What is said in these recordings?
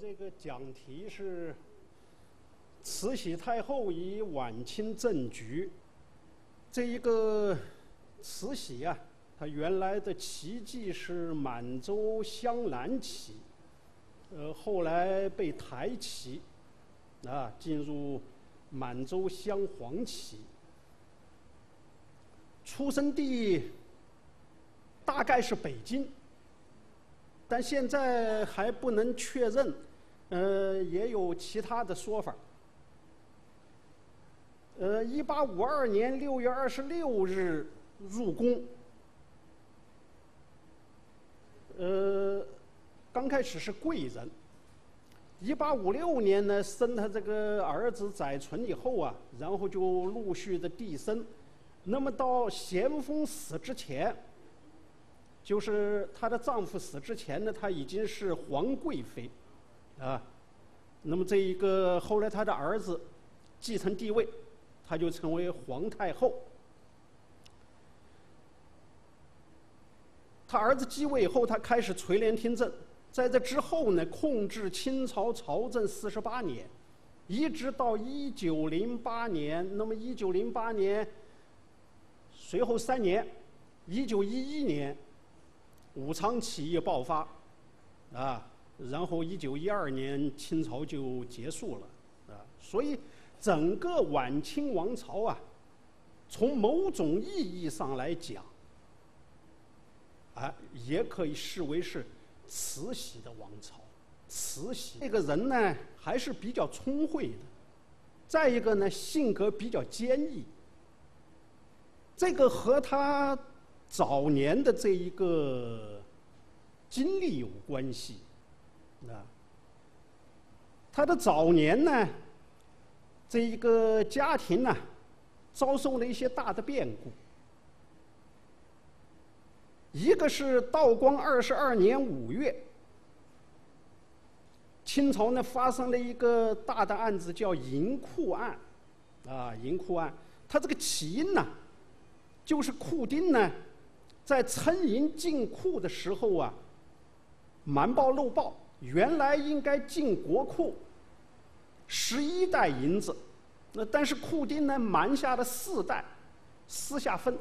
这个讲题是“慈禧太后与晚清政局”。这一个慈禧啊，她原来的旗迹是满洲镶蓝旗，呃，后来被抬旗，啊，进入满洲镶黄旗。出生地大概是北京。但现在还不能确认，呃，也有其他的说法。呃，一八五二年六月二十六日入宫，呃，刚开始是贵人。一八五六年呢，生他这个儿子载淳以后啊，然后就陆续的递升。那么到咸丰死之前。就是她的丈夫死之前呢，她已经是皇贵妃，啊，那么这一个后来他的儿子继承帝位，他就成为皇太后。他儿子继位以后，他开始垂帘听政，在这之后呢，控制清朝朝政四十八年，一直到一九零八年。那么一九零八年随后三年，一九一一年。武昌起义爆发，啊，然后一九一二年清朝就结束了，啊，所以整个晚清王朝啊，从某种意义上来讲，啊，也可以视为是慈禧的王朝。慈禧这个人呢，还是比较聪慧的，再一个呢，性格比较坚毅，这个和他。早年的这一个经历有关系，啊，他的早年呢，这一个家庭呢，遭受了一些大的变故。一个是道光二十二年五月，清朝呢发生了一个大的案子，叫银库案，啊，银库案，它这个起因呢，就是库丁呢。在称银进库的时候啊，瞒报漏报，原来应该进国库十一袋银子，那但是库丁呢瞒下了四袋，私下分。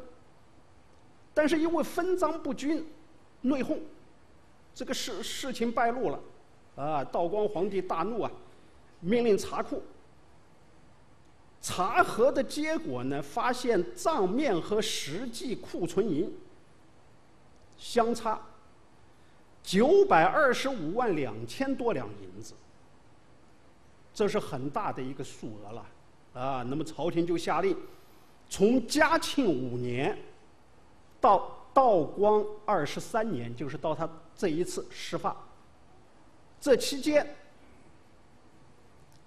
但是因为分赃不均，内讧，这个事事情败露了，啊，道光皇帝大怒啊，命令查库。查核的结果呢，发现账面和实际库存银。相差九百二十五万两千多两银子，这是很大的一个数额了啊！那么朝廷就下令，从嘉庆五年到道光二十三年，就是到他这一次释放，这期间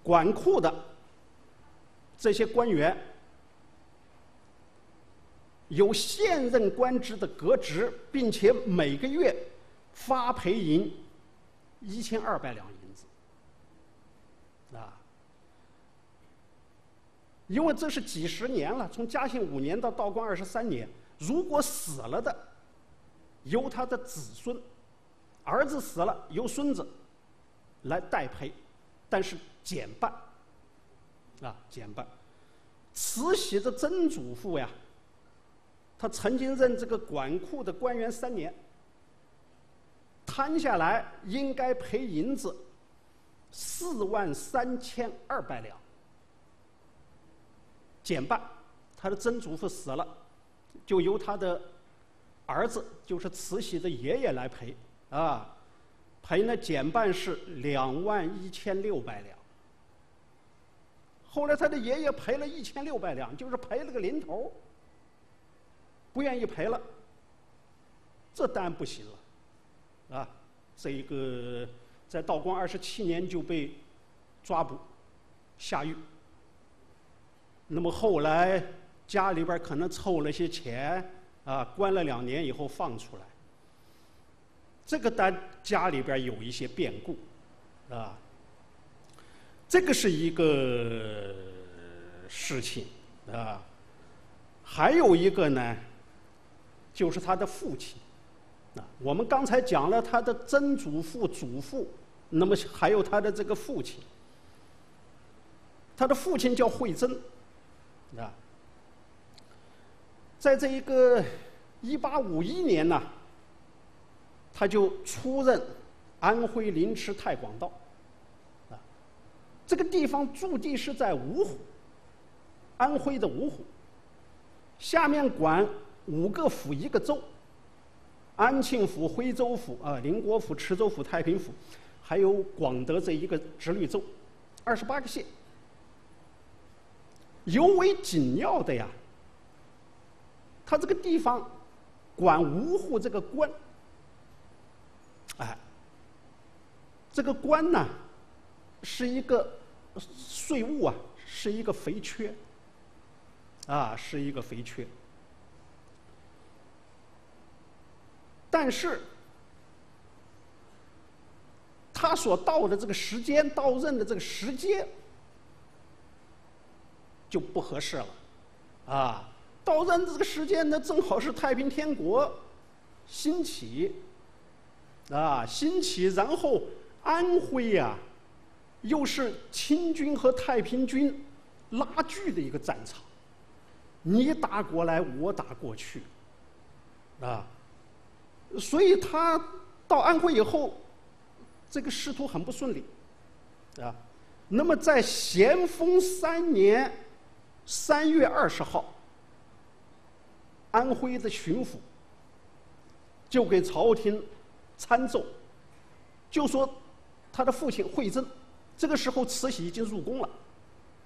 管库的这些官员。有现任官职的革职，并且每个月发赔银一千二百两银子，啊，因为这是几十年了，从嘉庆五年到道光二十三年，如果死了的，由他的子孙，儿子死了由孙子来代赔，但是减半，啊，减半。慈禧的曾祖父呀。他曾经任这个管库的官员三年，摊下来应该赔银子四万三千二百两，减半。他的曾祖父死了，就由他的儿子，就是慈禧的爷爷来赔，啊，赔呢减半是两万一千六百两。后来他的爷爷赔了一千六百两，就是赔了个零头。不愿意赔了，这当然不行了，啊，这一个在道光二十七年就被抓捕下狱，那么后来家里边可能凑了些钱，啊，关了两年以后放出来，这个单家里边有一些变故，啊，这个是一个事情，啊，还有一个呢。就是他的父亲，啊，我们刚才讲了他的曾祖父、祖父，那么还有他的这个父亲，他的父亲叫惠贞，啊，在这一个一八五一年呢，他就出任安徽临池太广道，啊，这个地方驻地是在芜湖，安徽的芜湖，下面管五个府一个州。安庆府、徽州府、啊宁国府、池州府、太平府，还有广德这一个直隶州，二十八个县。尤为紧要的呀，他这个地方管芜湖这个关，哎，这个关呢是一个税务啊，是一个肥缺，啊，是一个肥缺。但是，他所到的这个时间，到任的这个时间就不合适了，啊，到任的这个时间呢，正好是太平天国兴起，啊，兴起，然后安徽呀，又是清军和太平军拉锯的一个战场，你打过来，我打过去，啊。所以他到安徽以后，这个仕途很不顺利，啊。那么在咸丰三年三月二十号，安徽的巡抚就给朝廷参奏，就说他的父亲惠贞，这个时候慈禧已经入宫了，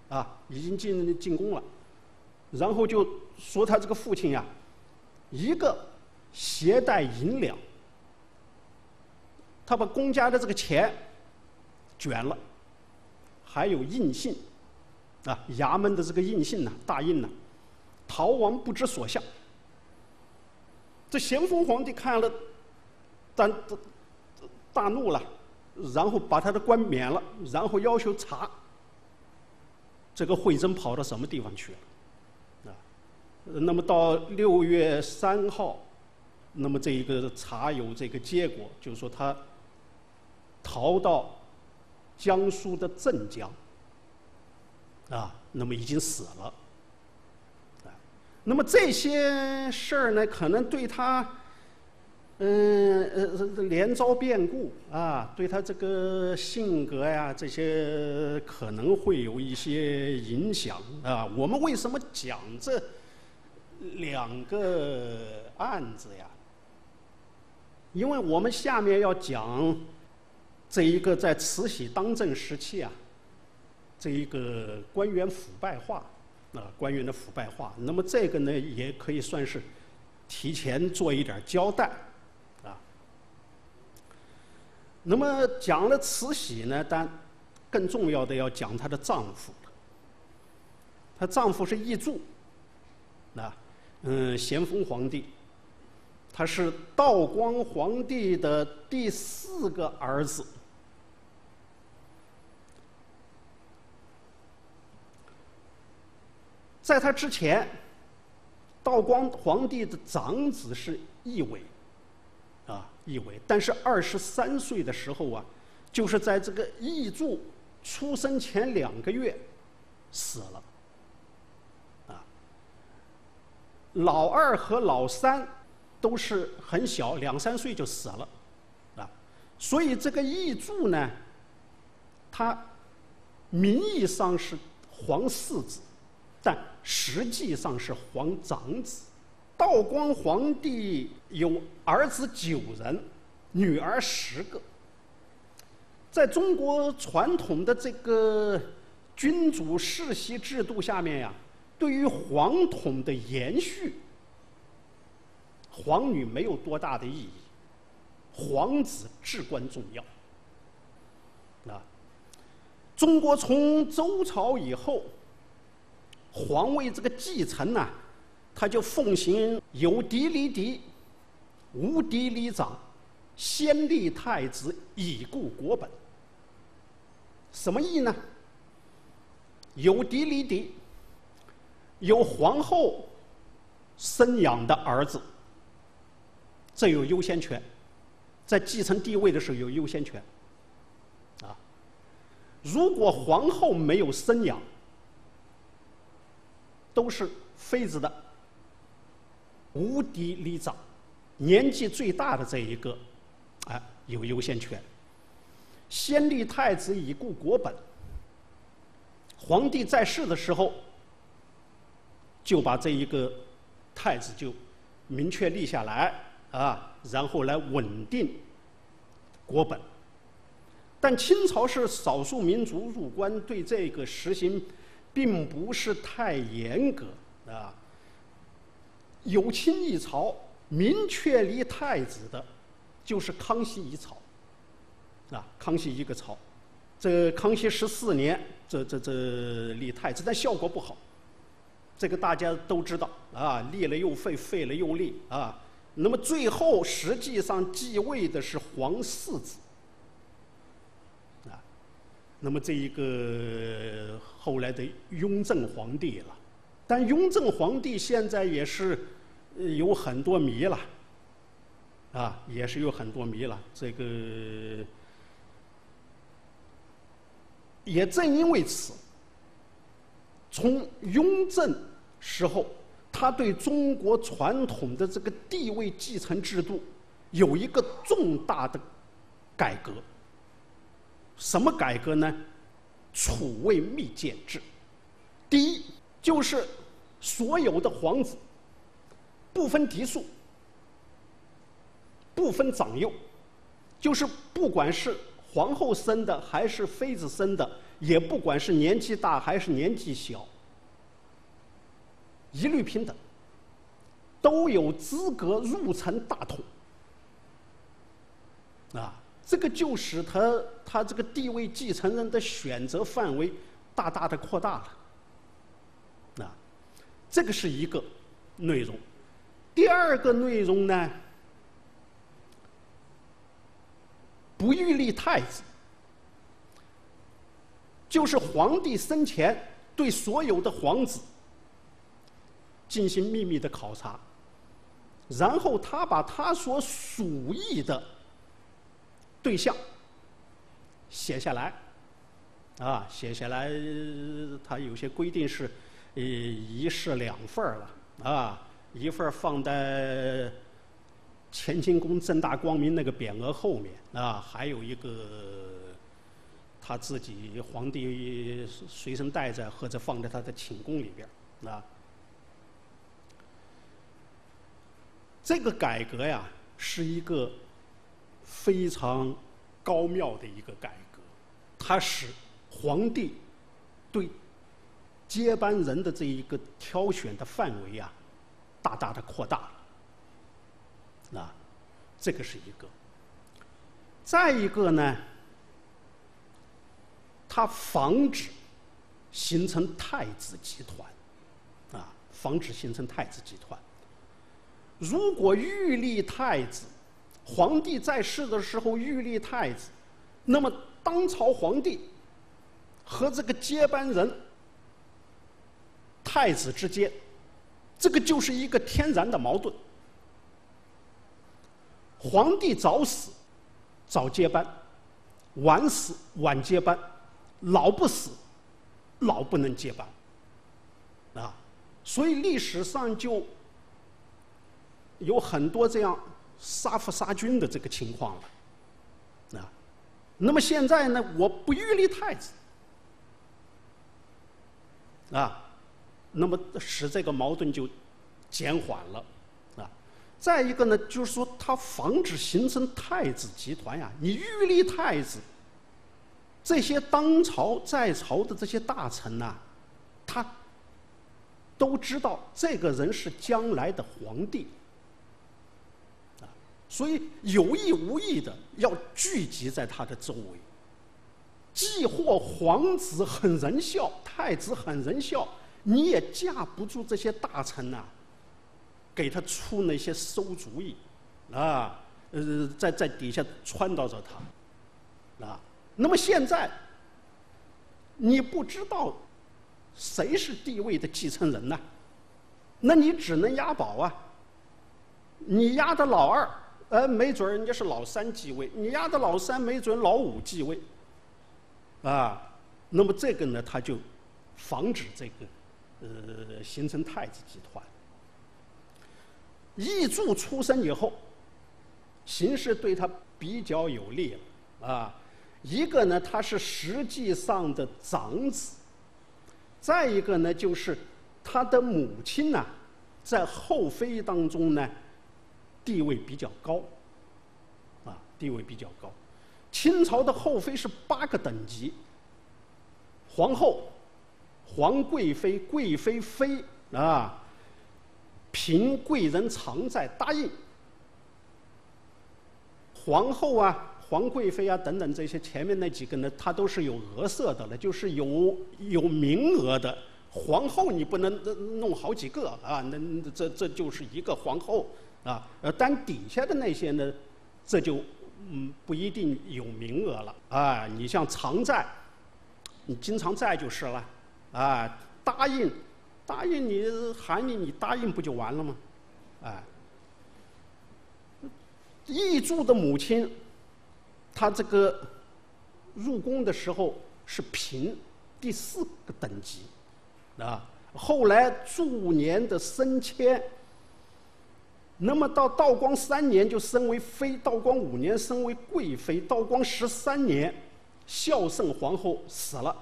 啊，已经进进宫了，然后就说他这个父亲呀，一个。携带银两，他把公家的这个钱卷了，还有印信，啊，衙门的这个印信呐，大印呐，逃亡不知所向。这咸丰皇帝看了，大大怒了，然后把他的官免了，然后要求查这个惠贞跑到什么地方去了，啊，那么到六月三号。那么这一个查有这个结果，就是说他逃到江苏的镇江，啊，那么已经死了，啊，那么这些事儿呢，可能对他，嗯呃连遭变故啊，对他这个性格呀这些可能会有一些影响啊。我们为什么讲这两个案子呀？因为我们下面要讲这一个在慈禧当政时期啊，这一个官员腐败化啊，官员的腐败化。那么这个呢，也可以算是提前做一点交代啊。那么讲了慈禧呢，但更重要的要讲她的丈夫她丈夫是奕柱，啊，嗯，咸丰皇帝。他是道光皇帝的第四个儿子，在他之前，道光皇帝的长子是奕纬，啊，奕纬，但是二十三岁的时候啊，就是在这个奕柱出生前两个月死了，啊，老二和老三。都是很小，两三岁就死了，啊，所以这个奕柱呢，他名义上是皇四子，但实际上是皇长子。道光皇帝有儿子九人，女儿十个。在中国传统的这个君主世袭制度下面呀，对于皇统的延续。皇女没有多大的意义，皇子至关重要。啊，中国从周朝以后，皇位这个继承呢，他就奉行有嫡立嫡，无嫡立长，先立太子以固国本。什么意呢？有嫡立嫡，有皇后生养的儿子。这有优先权，在继承帝位的时候有优先权，啊如果皇后没有生养，都是妃子的无嫡嫡长，年纪最大的这一个，啊，有优先权。先立太子以固国本。皇帝在世的时候，就把这一个太子就明确立下来啊，然后来稳定国本。但清朝是少数民族入关，对这个实行并不是太严格啊。有清一朝明确立太子的，就是康熙一朝啊，康熙一个朝。这康熙十四年，这这这立太子，但效果不好。这个大家都知道啊，立了又废，废了又立啊。那么最后实际上继位的是皇四子。啊那么这一个后来的雍正皇帝了，但雍正皇帝现在也是有很多谜了，啊，也是有很多谜了。这个也正因为此，从雍正时候，他对中国传统的这个地位继承制度有一个重大的改革。什么改革呢？储位密建制。第一，就是所有的皇子不分嫡庶、不分长幼，就是不管是皇后生的还是妃子生的，也不管是年纪大还是年纪小，一律平等，都有资格入城大统。啊。这个就使他他这个地位继承人的选择范围大大的扩大了，啊，这个是一个内容。第二个内容呢，不欲立太子，就是皇帝生前对所有的皇子进行秘密的考察，然后他把他所属意的。对象写下来，啊，写下来，他有些规定是，呃，一式两份儿了，啊，一份儿放在乾清宫正大光明那个匾额后面，啊，还有一个他自己皇帝随身带着或者放在他的寝宫里边，啊，这个改革呀，是一个。非常高妙的一个改革，它使皇帝对接班人的这一个挑选的范围啊，大大的扩大了。啊，这个是一个。再一个呢，它防止形成太子集团，啊，防止形成太子集团。如果欲立太子，皇帝在世的时候欲立太子，那么当朝皇帝和这个接班人太子之间，这个就是一个天然的矛盾。皇帝早死早接班，晚死晚接班，老不死老不能接班，啊，所以历史上就有很多这样。杀父杀君的这个情况了，啊，那么现在呢，我不欲立太子，啊，那么使这个矛盾就减缓了，啊，再一个呢，就是说他防止形成太子集团呀，你欲立太子，这些当朝在朝的这些大臣呐，他都知道这个人是将来的皇帝。所以有意无意的要聚集在他的周围，既或皇子很仁孝，太子很仁孝，你也架不住这些大臣呐，给他出那些馊主意，啊，呃，在在底下撺掇着他，啊，那么现在你不知道谁是帝位的继承人呢？那你只能押宝啊，你押的老二。呃，没准人家是老三继位，你丫的老三没准老五继位，啊，那么这个呢，他就防止这个呃形成太子集团。易柱出生以后，形势对他比较有利了啊。一个呢，他是实际上的长子；再一个呢，就是他的母亲呢，在后妃当中呢，地位比较高，啊，地位比较高。清朝的后妃是八个等级：皇后、皇贵妃、贵妃妃啊。嫔、贵人常在答应。皇后啊、皇贵妃啊等等这些前面那几个呢，它都是有额色的了，就是有有名额的。皇后你不能弄好几个啊，那这这就是一个皇后啊。呃，但底下的那些呢，这就嗯不一定有名额了啊。你像常在，你经常在就是了啊。答应。答应你喊你，你答应不就完了吗？啊，易柱的母亲，她这个入宫的时候是嫔，第四个等级，啊，后来驻年的升迁，那么到道光三年就升为妃，道光五年升为贵妃，道光十三年，孝圣皇后死了，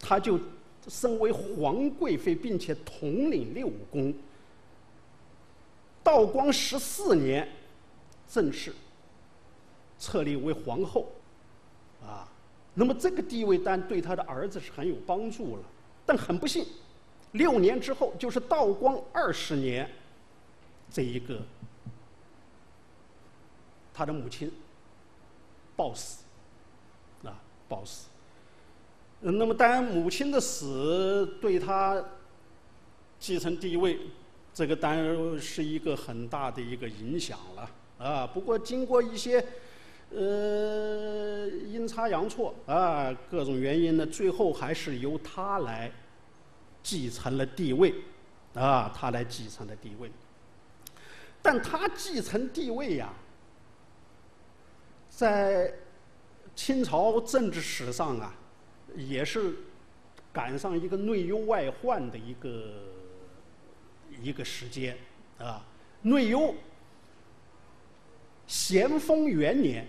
她就。升为皇贵妃，并且统领六宫。道光十四年，正式册立为皇后，啊，那么这个地位当然对他的儿子是很有帮助了。但很不幸，六年之后，就是道光二十年，这一个他的母亲暴死，啊，暴死。那么，当然，母亲的死对他继承帝位，这个当然是一个很大的一个影响了啊。不过，经过一些呃阴差阳错啊，各种原因呢，最后还是由他来继承了帝位啊，他来继承了帝位。但他继承帝位呀，在清朝政治史上啊。也是赶上一个内忧外患的一个一个时间啊，内忧，咸丰元年，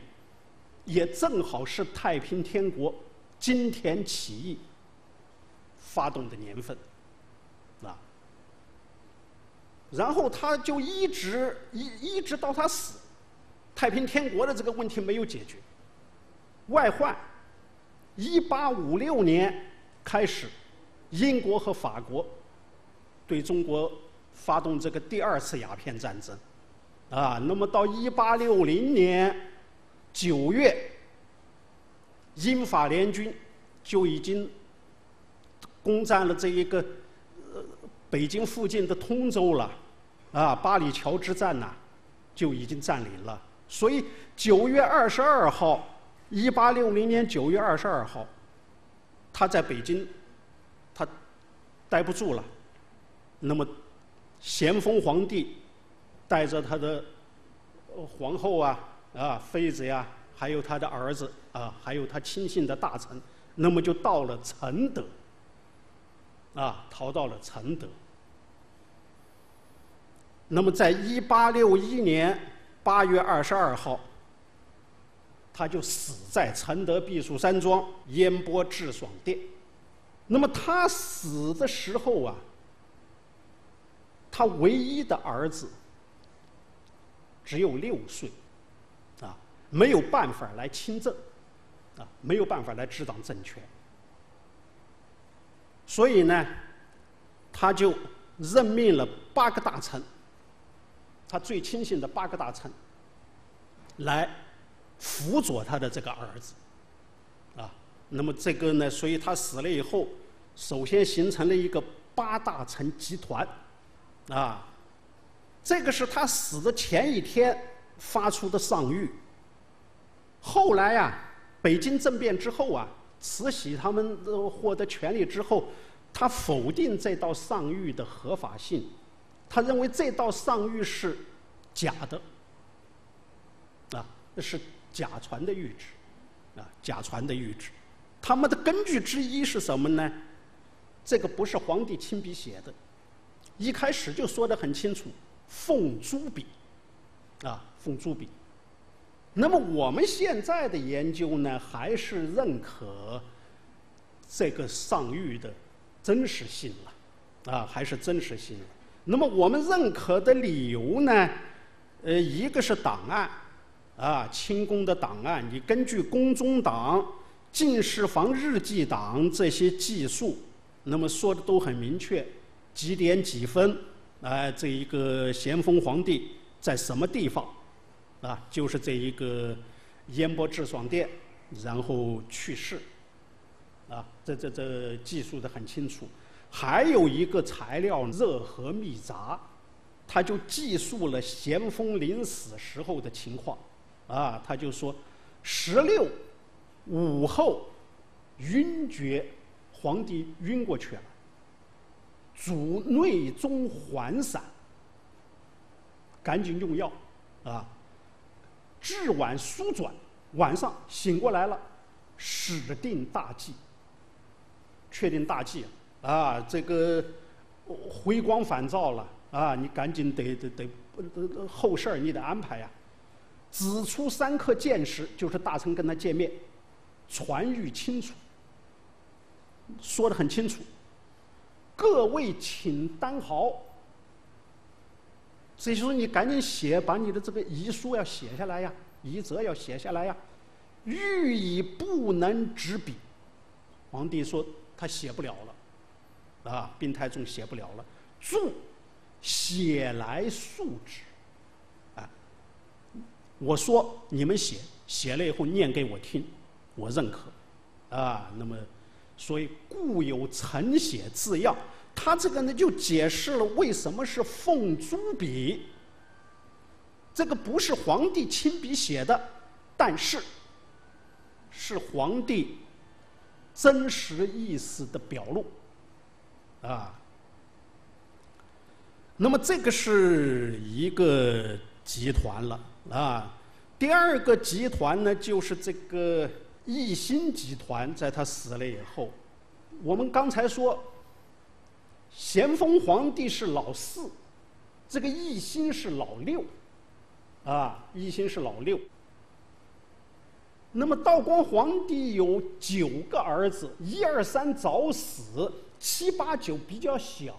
也正好是太平天国金田起义发动的年份啊。然后他就一直一一直到他死，太平天国的这个问题没有解决，外患。一八五六年开始，英国和法国对中国发动这个第二次鸦片战争，啊，那么到一八六零年九月，英法联军就已经攻占了这一个呃北京附近的通州了，啊，八里桥之战呐就已经占领了，所以九月二十二号。一八六零年九月二十二号，他在北京，他待不住了。那么，咸丰皇帝带着他的皇后啊、啊妃子呀，还有他的儿子啊，还有他亲信的大臣，那么就到了承德，啊，逃到了承德。那么，在一八六一年八月二十二号。他就死在承德避暑山庄烟波致爽殿。那么他死的时候啊，他唯一的儿子只有六岁，啊，没有办法来亲政，啊，没有办法来执掌政权。所以呢，他就任命了八个大臣，他最亲信的八个大臣来。辅佐他的这个儿子，啊，那么这个呢，所以他死了以后，首先形成了一个八大臣集团，啊，这个是他死的前一天发出的上谕。后来呀，北京政变之后啊，慈禧他们获得权力之后，他否定这道上谕的合法性，他认为这道上谕是假的，啊，那是。假传的谕旨，啊，假传的谕旨，他们的根据之一是什么呢？这个不是皇帝亲笔写的，一开始就说的很清楚，奉朱笔，啊，奉朱笔。那么我们现在的研究呢，还是认可这个上谕的真实性了，啊，还是真实性了。那么我们认可的理由呢，呃，一个是档案，啊，清宫的档案，你根据宫中档、进士房日记档这些记述。那么说的都很明确，几点几分，哎，这一个咸丰皇帝在什么地方，啊，就是这一个烟波致爽殿，然后去世，啊，这这这记述的很清楚。还有一个材料《热河密札》，他就记述了咸丰临死时候的情况，啊，他就说十六午后晕厥。皇帝晕过去了，主内中缓散，赶紧用药，啊，至晚舒转，晚上醒过来了，始定大计，确定大计，啊，这个回光返照了，啊，你赶紧得得得，后事儿你得安排呀。子出三刻见时，就是大臣跟他见面，传谕清楚。说的很清楚，各位请当好。这就是你赶紧写，把你的这个遗书要写下来呀，遗折要写下来呀。欲以不能执笔，皇帝说他写不了了，啊，病太重写不了了。注写来述之，啊，我说你们写，写了以后念给我听，我认可，啊，那么。所以，故有承写字样。他这个呢，就解释了为什么是奉朱笔。这个不是皇帝亲笔写的，但是是皇帝真实意思的表露，啊。那么这个是一个集团了啊。第二个集团呢，就是这个。奕欣集团在他死了以后，我们刚才说，咸丰皇帝是老四，这个奕欣是老六，啊，奕欣是老六。那么道光皇帝有九个儿子，一二三早死，七八九比较小，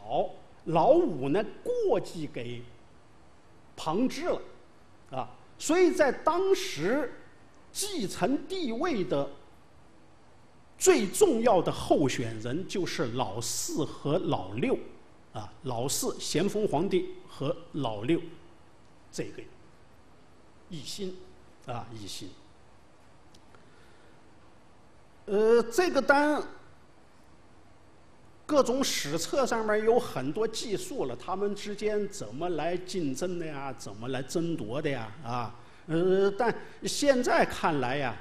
老五呢过继给旁支了，啊，所以在当时。继承帝位的最重要的候选人就是老四和老六，啊，老四咸丰皇帝和老六，这个奕欣，啊，奕欣。呃，这个单各种史册上面有很多记述了，他们之间怎么来竞争的呀？怎么来争夺的呀？啊？呃，但现在看来呀，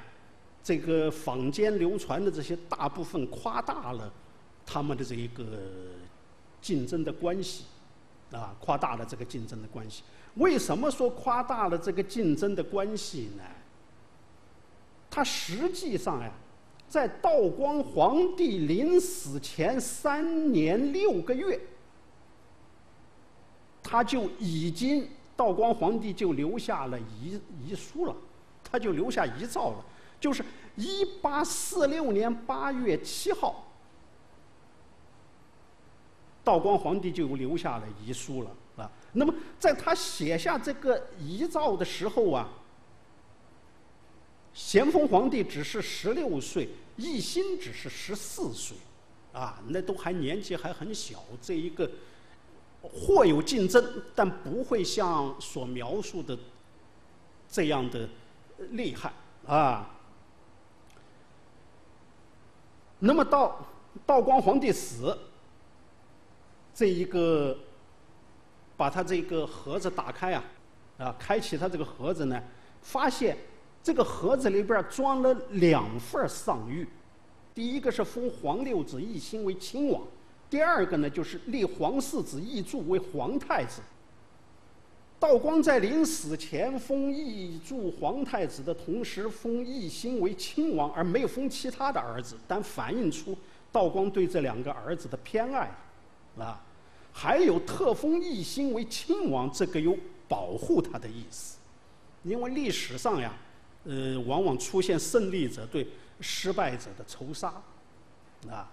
这个坊间流传的这些大部分夸大了他们的这一个竞争的关系，啊，夸大了这个竞争的关系。为什么说夸大了这个竞争的关系呢？他实际上呀，在道光皇帝临死前三年六个月，他就已经。道光皇帝就留下了遗遗书了，他就留下遗诏了，就是一八四六年八月七号，道光皇帝就留下了遗书了啊。那么在他写下这个遗诏的时候啊，咸丰皇帝只是十六岁，奕欣只是十四岁，啊，那都还年纪还很小，这一个。或有竞争，但不会像所描述的这样的厉害啊。那么到道光皇帝死，这一个把他这个盒子打开啊，啊，开启他这个盒子呢，发现这个盒子里边装了两份上谕，第一个是封皇六子奕欣为亲王。第二个呢，就是立皇四子奕柱为皇太子。道光在临死前封义祝皇太子的同时，封奕欣为亲王，而没有封其他的儿子，但反映出道光对这两个儿子的偏爱，啊，还有特封奕欣为亲王，这个有保护他的意思，因为历史上呀，呃，往往出现胜利者对失败者的仇杀，啊，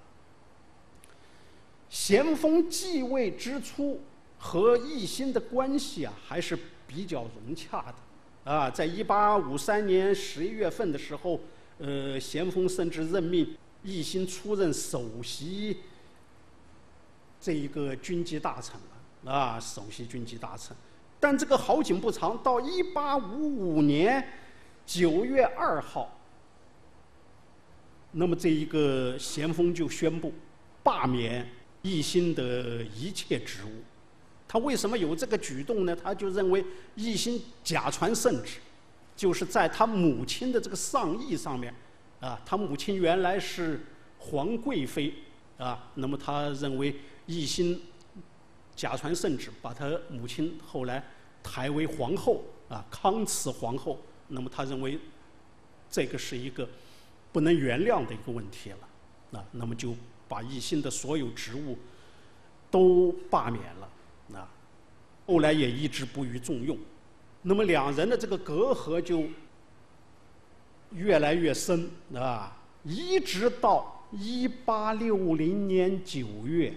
咸丰继位之初。和奕欣的关系啊还是比较融洽的，啊，在一八五三年十一月份的时候，呃，咸丰甚至任命奕欣出任首席这一个军机大臣了，啊，首席军机大臣。但这个好景不长，到一八五五年九月二号，那么这一个咸丰就宣布罢免奕欣的一切职务。他为什么有这个举动呢？他就认为奕欣假传圣旨，就是在他母亲的这个丧议上面，啊，他母亲原来是皇贵妃，啊，那么他认为奕欣假传圣旨，把他母亲后来抬为皇后，啊，康慈皇后，那么他认为这个是一个不能原谅的一个问题了，啊，那么就把奕欣的所有职务都罢免了。啊，后来也一直不予重用，那么两人的这个隔阂就越来越深啊，一直到一八六零年九月，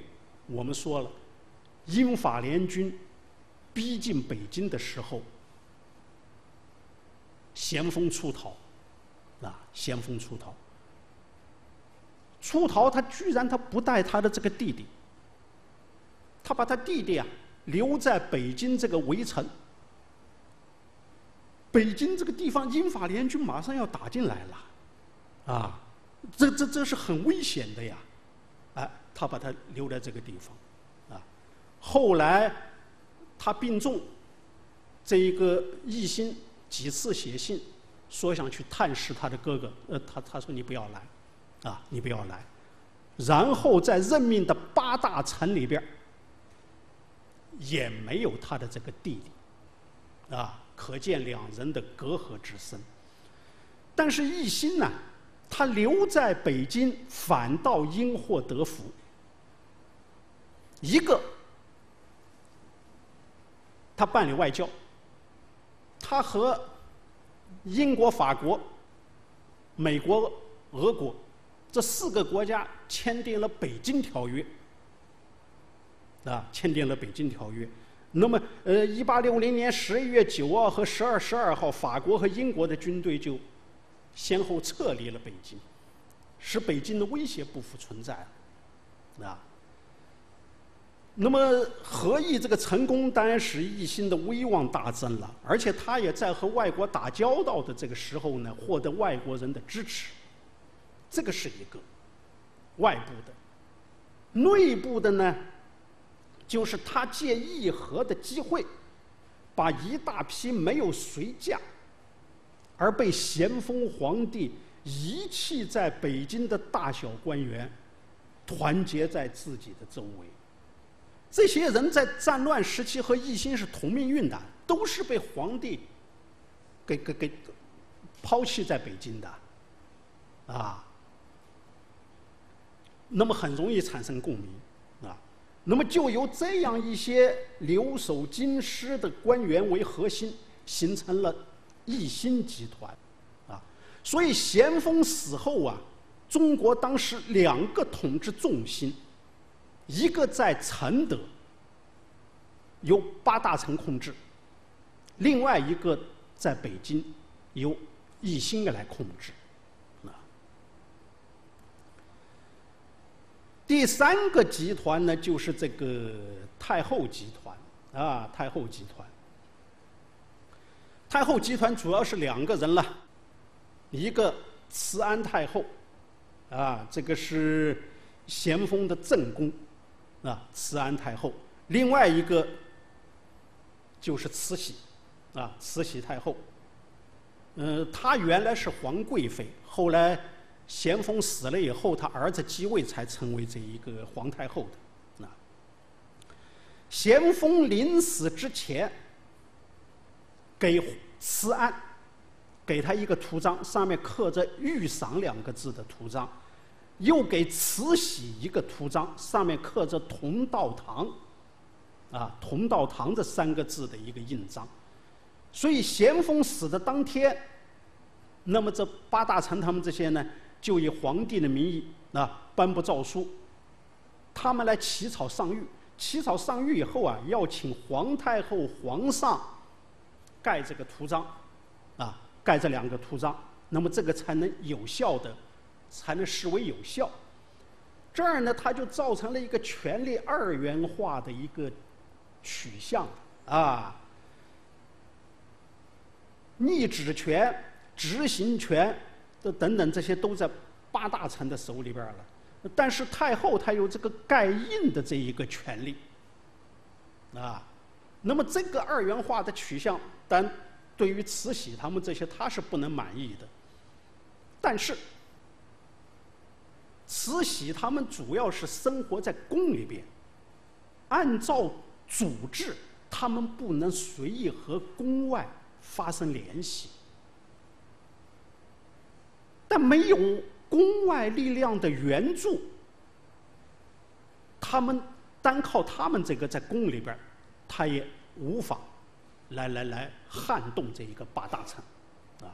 我们说了，英法联军逼近北京的时候，咸丰出逃，啊，咸丰出逃，出逃他居然他不带他的这个弟弟。他把他弟弟啊留在北京这个围城，北京这个地方英法联军马上要打进来了，啊，这这这是很危险的呀，哎，他把他留在这个地方，啊，后来他病重，这一个奕欣几次写信说想去探视他的哥哥，呃，他他说你不要来，啊，你不要来，然后在任命的八大臣里边也没有他的这个弟弟，啊，可见两人的隔阂之深。但是一心呢，他留在北京反倒因祸得福。一个，他办理外交，他和英国、法国、美国、俄国这四个国家签订了《北京条约》。啊，签订了《北京条约》，那么，呃，一八六零年十一月九号和十二、十二号，法国和英国的军队就先后撤离了北京，使北京的威胁不复存在，啊。那么，和议这个成功，当然使奕欣的威望大增了，而且他也在和外国打交道的这个时候呢，获得外国人的支持，这个是一个外部的，内部的呢。就是他借议和的机会，把一大批没有随驾，而被咸丰皇帝遗弃在北京的大小官员，团结在自己的周围。这些人在战乱时期和奕欣是同命运的，都是被皇帝给给给抛弃在北京的，啊，那么很容易产生共鸣。啊。那么就由这样一些留守京师的官员为核心，形成了奕欣集团，啊，所以咸丰死后啊，中国当时两个统治重心，一个在承德，由八大臣控制；另外一个在北京，由奕欣来控制。啊第三个集团呢，就是这个太后集团啊，太后集团。太后集团主要是两个人了，一个慈安太后，啊，这个是咸丰的正宫，啊，慈安太后；另外一个就是慈禧，啊，慈禧太后。嗯，她原来是皇贵妃，后来。咸丰死了以后，她儿子继位，才成为这一个皇太后的。啊，咸丰临死之前，给慈安给他一个图章，上面刻着“御赏”两个字的图章，又给慈禧一个图章，上面刻着“同道堂”，啊，“同道堂”这三个字的一个印章。所以咸丰死的当天，那么这八大臣他们这些呢，就以皇帝的名义啊颁布诏书，他们来起草上谕。起草上谕以后啊，要请皇太后、皇上盖这个图章，啊。盖这两个图章，那么这个才能有效的，才能视为有效。这儿呢，它就造成了一个权力二元化的一个取向啊。逆旨权、执行权的等等这些都在八大臣的手里边了，但是太后她有这个盖印的这一个权利啊。那么这个二元化的取向，但。对于慈禧他们这些，他是不能满意的。但是，慈禧他们主要是生活在宫里边，按照祖制，他们不能随意和宫外发生联系。但没有宫外力量的援助，他们单靠他们这个在宫里边，他也无法。来来来，撼动这一个八大臣，啊，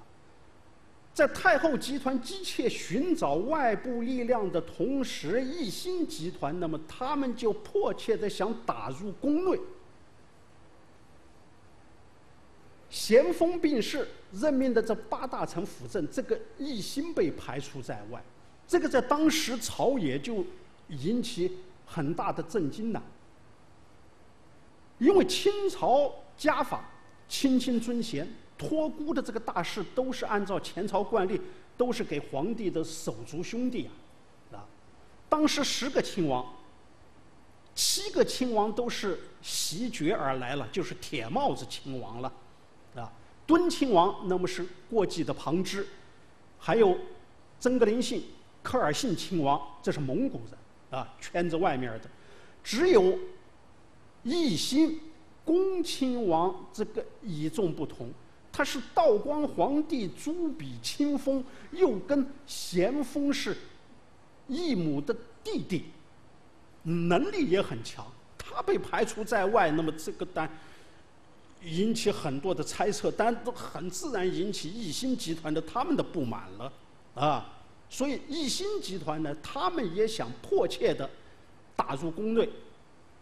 在太后集团急切寻找外部力量的同时，奕欣集团那么他们就迫切的想打入宫内。咸丰病逝，任命的这八大臣辅政，这个奕欣被排除在外，这个在当时朝野就引起很大的震惊呐，因为清朝。家法，亲亲尊贤，托孤的这个大事都是按照前朝惯例，都是给皇帝的手足兄弟啊，啊，当时十个亲王，七个亲王都是袭爵而来了，就是铁帽子亲王了，啊，敦亲王那么是过继的旁支，还有曾格林姓、科尔沁亲王，这是蒙古人啊，圈子外面的，只有奕欣。恭亲王这个与众不同，他是道光皇帝朱笔亲封，又跟咸丰是异母的弟弟，能力也很强。他被排除在外，那么这个单引起很多的猜测，但都很自然引起奕欣集团的他们的不满了啊。所以奕欣集团呢，他们也想迫切的打入宫内，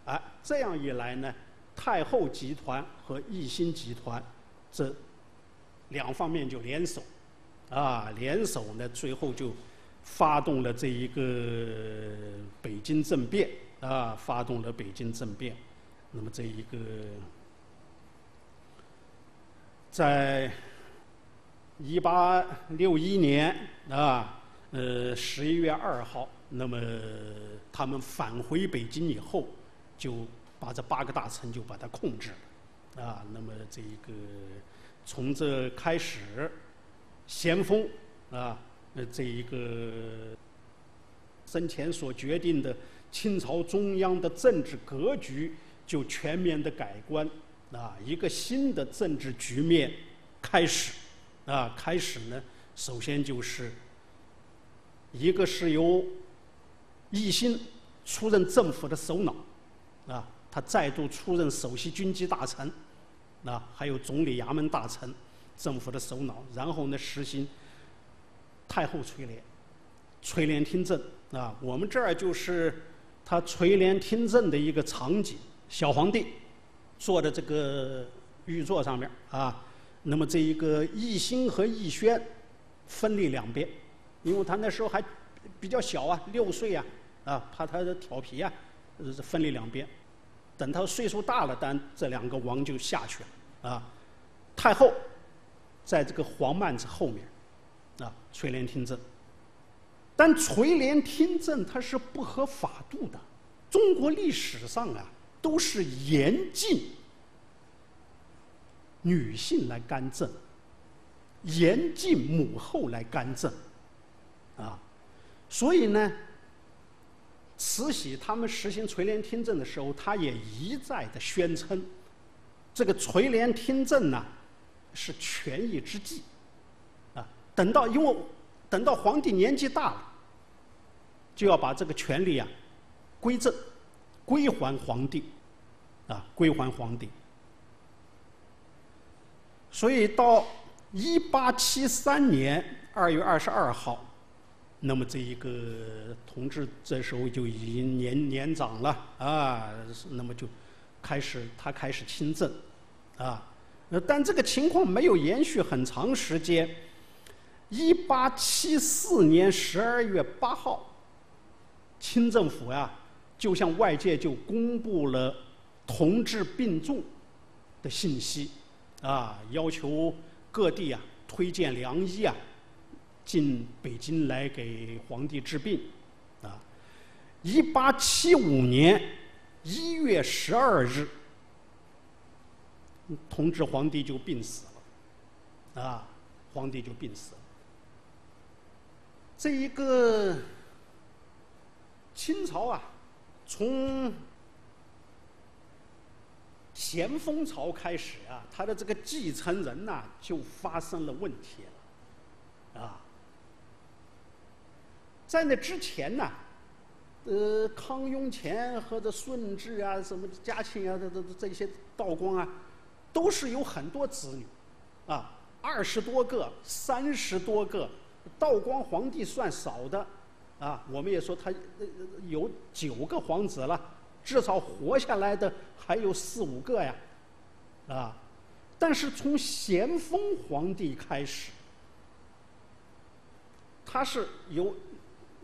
哎，这样一来呢。太后集团和奕欣集团这两方面就联手，啊，联手呢，最后就发动了这一个北京政变，啊，发动了北京政变。那么这一个在一八六一年啊，呃，十一月二号，那么他们返回北京以后就。把这八个大臣就把他控制了，啊，那么这一个从这开始，咸丰啊，呃，这一个生前所决定的清朝中央的政治格局就全面的改观，啊，一个新的政治局面开始，啊，开始呢，首先就是一个是由奕欣出任政府的首脑，啊。他再度出任首席军机大臣，啊，还有总理衙门大臣，政府的首脑。然后呢，实行太后垂帘，垂帘听政。啊，我们这儿就是他垂帘听政的一个场景。小皇帝坐在这个御座上面啊，那么这一个奕欣和奕轩分立两边，因为他那时候还比较小啊，六岁啊，啊，怕他调皮啊，分立两边。等他岁数大了，但这两个王就下去了，啊，太后在这个黄曼子后面，啊，垂帘听政。但垂帘听政它是不合法度的，中国历史上啊都是严禁女性来干政，严禁母后来干政，啊，所以呢。慈禧他们实行垂帘听政的时候，他也一再的宣称，这个垂帘听政呢，是权宜之计，啊，等到因为等到皇帝年纪大了，就要把这个权利啊归正，归还皇帝，啊，归还皇帝。所以到一八七三年二月二十二号，那么这一个同治这时候就已经年年长了啊，那么就开始他开始亲政，啊，呃但这个情况没有延续很长时间。一八七四年十二月八号，清政府呀就向外界就公布了同治病重的信息。啊，要求各地啊推荐良医啊进北京来给皇帝治病，啊，一八七五年一月十二日，同治皇帝就病死了，啊，皇帝就病死了。这一个清朝啊，从咸丰朝开始啊，他的这个继承人呐就发生了问题，啊，在那之前呢，呃，康雍乾和这顺治啊，什么嘉庆啊，这这这些道光啊，都是有很多子女，啊，二十多个、三十多个，道光皇帝算少的，啊，我们也说他有九个皇子了。至少活下来的还有四五个呀，啊！但是从咸丰皇帝开始，他是有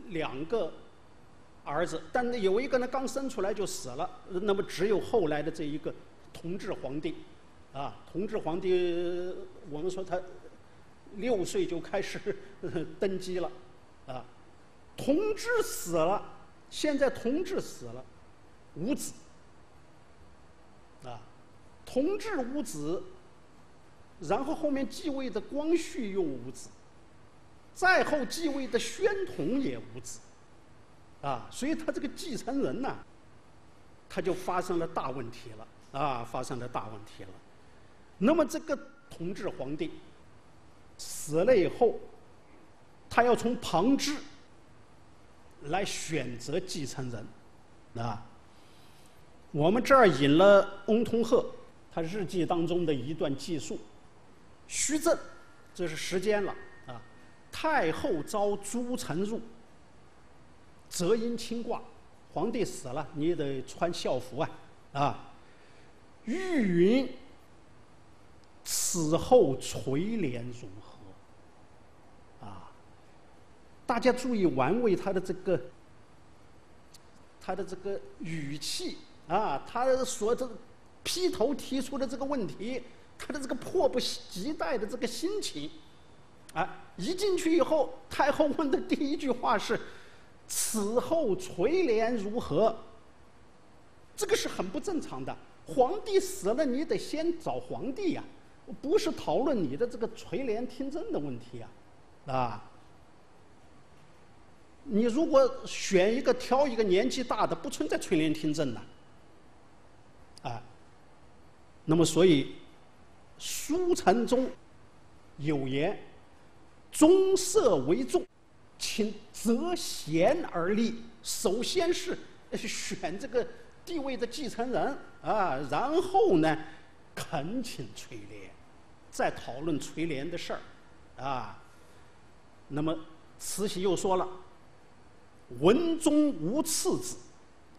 两个儿子，但有一个呢刚生出来就死了，那么只有后来的这一个同治皇帝，啊，同治皇帝，我们说他六岁就开始登基了，啊，同治死了，现在同治死了。无子，啊，同治无子，然后后面继位的光绪又无子，再后继位的宣统也无子，啊，所以他这个继承人呢，他就发生了大问题了，啊，发生了大问题了。那么这个同治皇帝死了以后，他要从旁支来选择继承人，啊。我们这儿引了翁同龢他日记当中的一段记述：虚正，这是时间了。太后召诸臣入，则因亲挂，皇帝死了，你也得穿孝服啊啊。玉云，此后垂帘如何？啊，大家注意玩味他的这个，他的这个语气。啊，他所这劈头提出的这个问题，他的这个迫不及待的这个心情，啊，一进去以后，太后问的第一句话是：“此后垂帘如何？”这个是很不正常的。皇帝死了，你得先找皇帝呀，不是讨论你的这个垂帘听政的问题呀，啊。你如果选一个挑一个年纪大的，不存在垂帘听政的。啊，那么所以书城中有言：“宗社为重，请择贤而立。”首先是选这个地位的继承人啊，然后呢，恳请垂帘，再讨论垂帘的事儿啊。那么慈禧又说了：“文中无次子，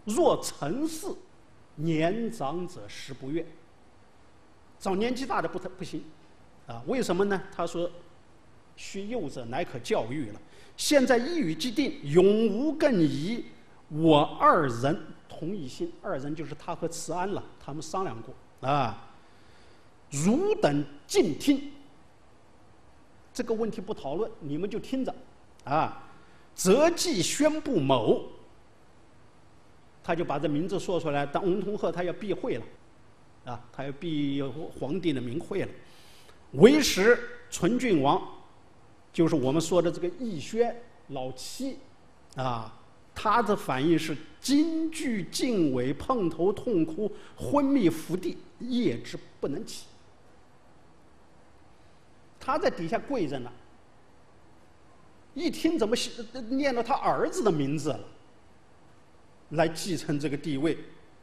若陈氏。”年长者实不愿，找年纪大的不不不行，啊，为什么呢？他说：“须幼者乃可教育了。”现在一语既定，永无更疑。我二人同一心，二人就是他和慈安了。他们商量过啊，汝等静听。这个问题不讨论，你们就听着啊。择即宣布某。他就把这名字说出来，当翁同龢他要避讳了，啊，他要避皇帝的名讳了。为时纯郡王，就是我们说的这个奕轩老七，啊，他的反应是惊惧尽尾，碰头痛哭，昏迷伏地，夜之不能起。他在底下跪着呢。一听怎么念到他儿子的名字了，来继承这个地位，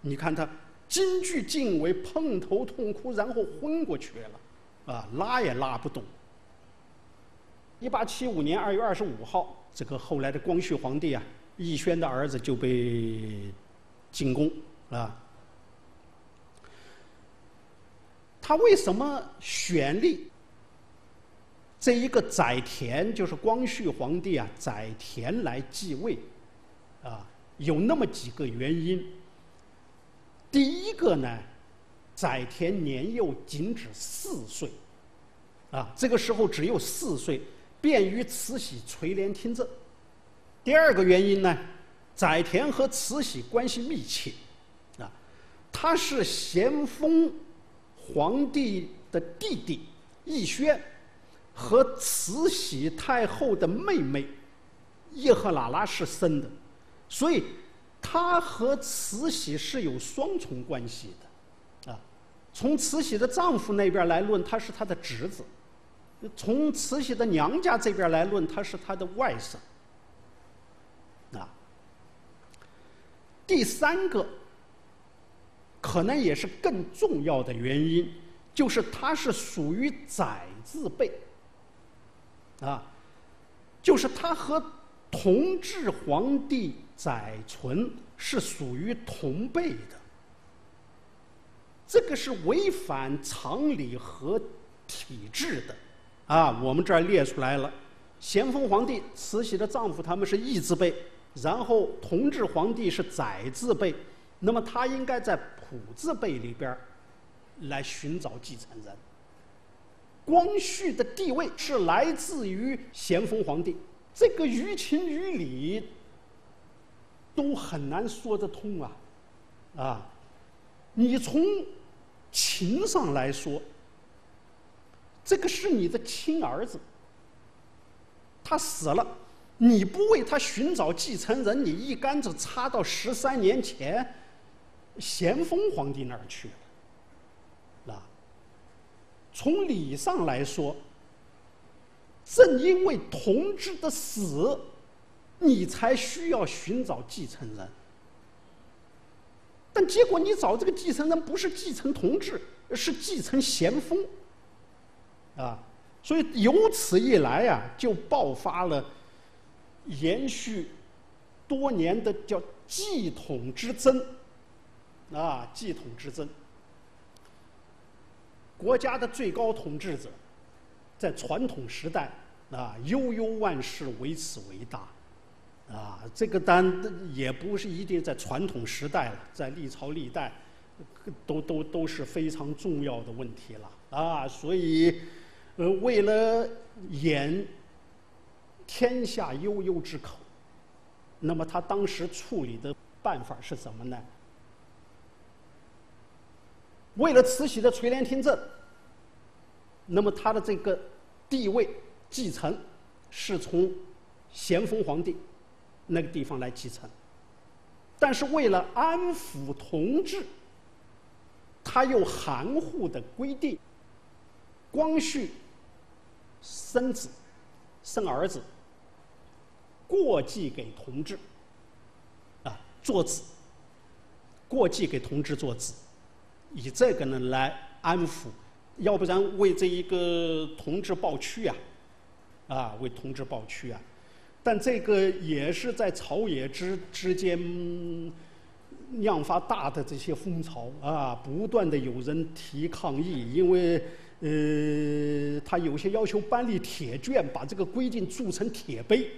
你看他惊惧敬畏，碰头痛哭，然后昏过去了，啊，拉也拉不动。一八七五年二月二十五号，这个后来的光绪皇帝啊，奕轩的儿子就被进宫啊。他为什么选立这一个载田，就是光绪皇帝啊，载田来继位？啊，有那么几个原因。第一个呢，载田年幼，仅止四岁，啊，这个时候只有四岁。便于慈禧垂帘听政。第二个原因呢，载田和慈禧关系密切，啊，他是咸丰皇帝的弟弟奕轩和慈禧太后的妹妹叶赫那拉氏生的，所以他和慈禧是有双重关系的，啊，从慈禧的丈夫那边来论，他是他的侄子。从慈禧的娘家这边来论，他是他的外甥。啊，第三个可能也是更重要的原因，就是他是属于载字辈。啊，就是他和同治皇帝载淳是属于同辈的，这个是违反常理和体制的。啊，我们这儿列出来了，咸丰皇帝、慈禧的丈夫他们是义字辈，然后同治皇帝是载字辈，那么他应该在普字辈里边来寻找继承人。光绪的地位是来自于咸丰皇帝，这个于情于理都很难说得通啊，啊，你从情上来说。这个是你的亲儿子，他死了，你不为他寻找继承人，你一竿子插到十三年前咸丰皇帝那儿去了。啊，从理上来说，正因为同治的死，你才需要寻找继承人。但结果你找这个继承人不是继承同治，是继承咸丰。啊，所以由此一来呀，就爆发了延续多年的叫继统之争。啊，继统之争，国家的最高统治者，在传统时代啊，悠悠万世，唯此为大。啊，这个单也不是一定在传统时代了，在历朝历代，都都都是非常重要的问题了。啊，所以。呃，为了掩天下悠悠之口，那么他当时处理的办法是什么呢？为了慈禧的垂帘听政，那么他的这个地位继承是从咸丰皇帝那个地方来继承，但是为了安抚同治，他又含糊的规定，光绪。生子，生儿子，过继给同治，啊，做子，过继给同治做子，以这个呢来安抚，要不然为这一个同治抱屈啊，啊，为同治抱屈啊，但这个也是在朝野之之间酿发大的这些风潮啊，不断的有人提抗议，因为。呃，他有些要求颁立铁卷，把这个规定铸成铁碑，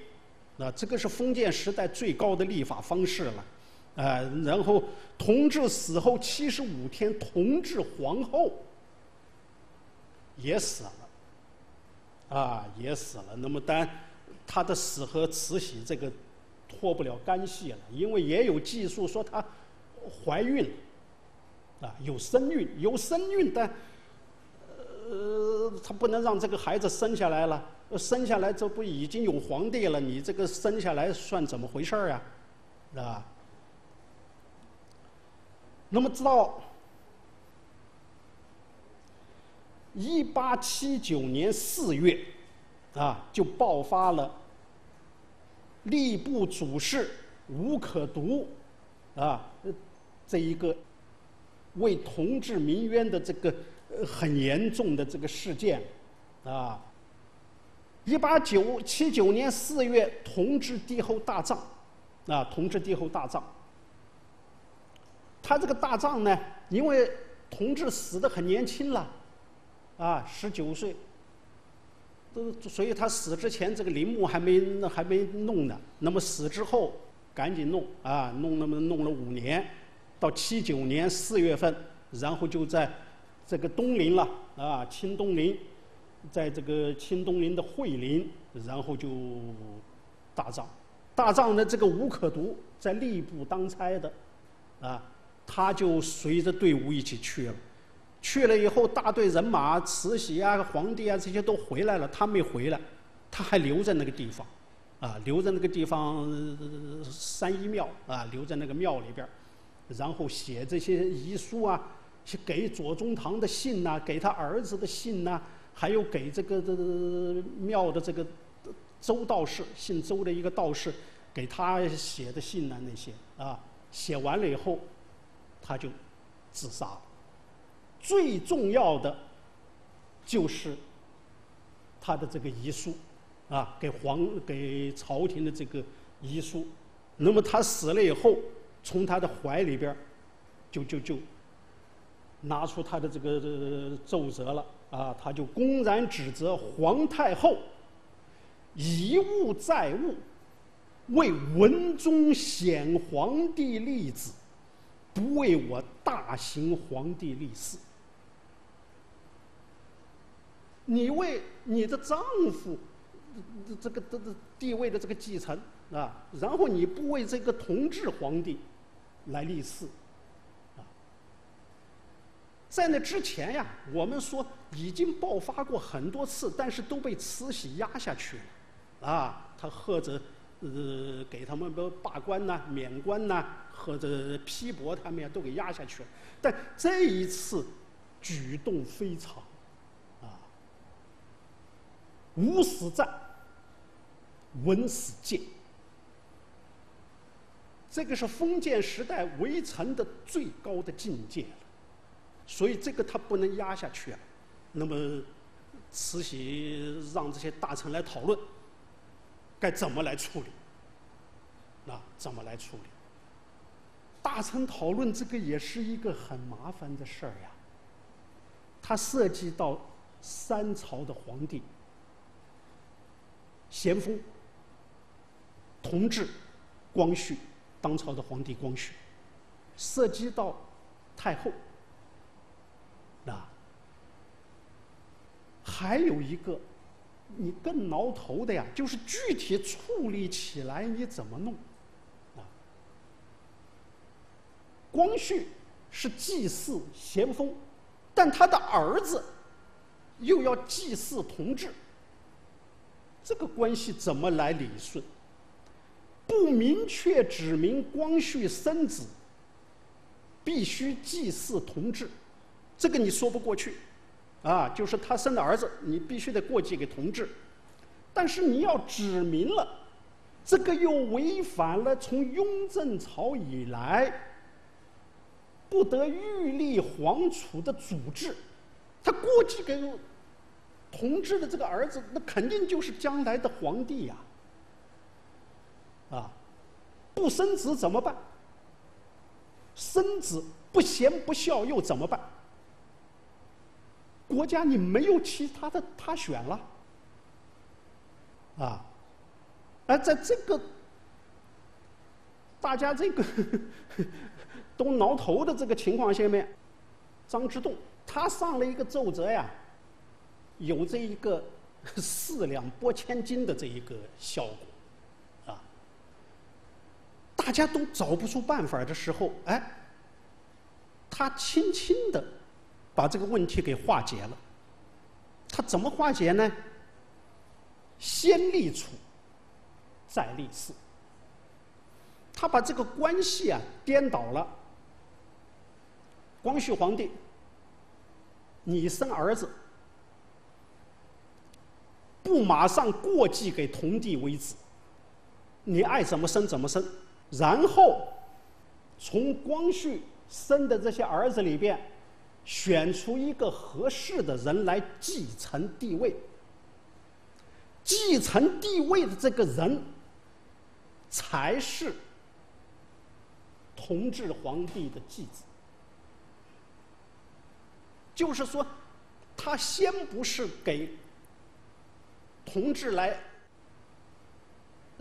啊，这个是封建时代最高的立法方式了，啊，然后同治死后七十五天，同治皇后也死了，啊，也死了。那么，但他的死和慈禧这个脱不了干系了，因为也有记述说她怀孕，啊，有身孕，有身孕，但。呃，他不能让这个孩子生下来了，生下来这不已经有皇帝了？你这个生下来算怎么回事儿啊？啊？那么知道一八七九年四月，啊，就爆发了吏部主事吴可读，啊，这一个为同治民冤的这个很严重的这个事件，啊。一八九七九年四月，同治帝后大葬，啊，同治帝后大葬。他这个大葬呢，因为同治死的很年轻了，啊，十九岁，都所以他死之前这个陵墓还没还没弄呢。那么死之后赶紧弄啊，弄那么弄了五年，到七九年四月份，然后就在这个东陵了啊，清东陵。在这个清东陵的惠陵，然后就大葬。大葬的这个吴可独在吏部当差的，啊，他就随着队伍一起去了。去了以后，大队人马、慈禧啊、皇帝啊这些都回来了，他没回来，他还留在那个地方，啊，留在那个地方三一庙啊，留在那个庙里边然后写这些遗书啊，去给左宗棠的信呐，给他儿子的信呐。还有给这个这庙的这个周道士，姓周的一个道士，给他写的信呢，那些啊，写完了以后，他就自杀了。最重要的就是他的这个遗书，啊，给皇给朝廷的这个遗书。那么他死了以后，从他的怀里边就就就拿出他的这个奏折了。啊，他就公然指责皇太后以物载物，为文宗显皇帝立子，不为我大行皇帝立嗣。你为你的丈夫这个这个地位的这个继承啊，然后你不为这个同治皇帝来立嗣。在那之前呀，我们说已经爆发过很多次，但是都被慈禧压下去了，啊，他或者呃给他们的罢官呐、免官呐，或者批驳他们呀，都给压下去了。但这一次举动非常，啊，无死战，文死谏，这个是封建时代围城的最高的境界了。所以这个他不能压下去啊。那么，慈禧让这些大臣来讨论，该怎么来处理？那怎么来处理？大臣讨论这个也是一个很麻烦的事儿呀。它涉及到三朝的皇帝，咸丰、同治、光绪，当朝的皇帝光绪，涉及到太后。还有一个，你更挠头的呀，就是具体处理起来你怎么弄？啊，光绪是祭祀咸丰，但他的儿子又要祭祀同治，这个关系怎么来理顺？不明确指明光绪生子必须祭祀同治。这个你说不过去，啊，就是他生的儿子，你必须得过继给同治，但是你要指明了，这个又违反了从雍正朝以来不得御立皇储的祖制，他过继给同治的这个儿子，那肯定就是将来的皇帝呀，啊，不生子怎么办？生子不贤不孝又怎么办？国家你没有其他的他选了，啊，而在这个大家这个 都挠头的这个情况下面，张之洞他上了一个奏折呀，有这一个 四两拨千斤的这一个效果，啊，大家都找不出办法的时候，哎，他轻轻的。把这个问题给化解了，他怎么化解呢？先立储，再立嗣。他把这个关系啊颠倒了。光绪皇帝，你生儿子，不马上过继给同弟为子，你爱怎么生怎么生，然后从光绪生的这些儿子里边选出一个合适的人来继承帝位。继承帝位的这个人，才是同治皇帝的继子。就是说，他先不是给同治来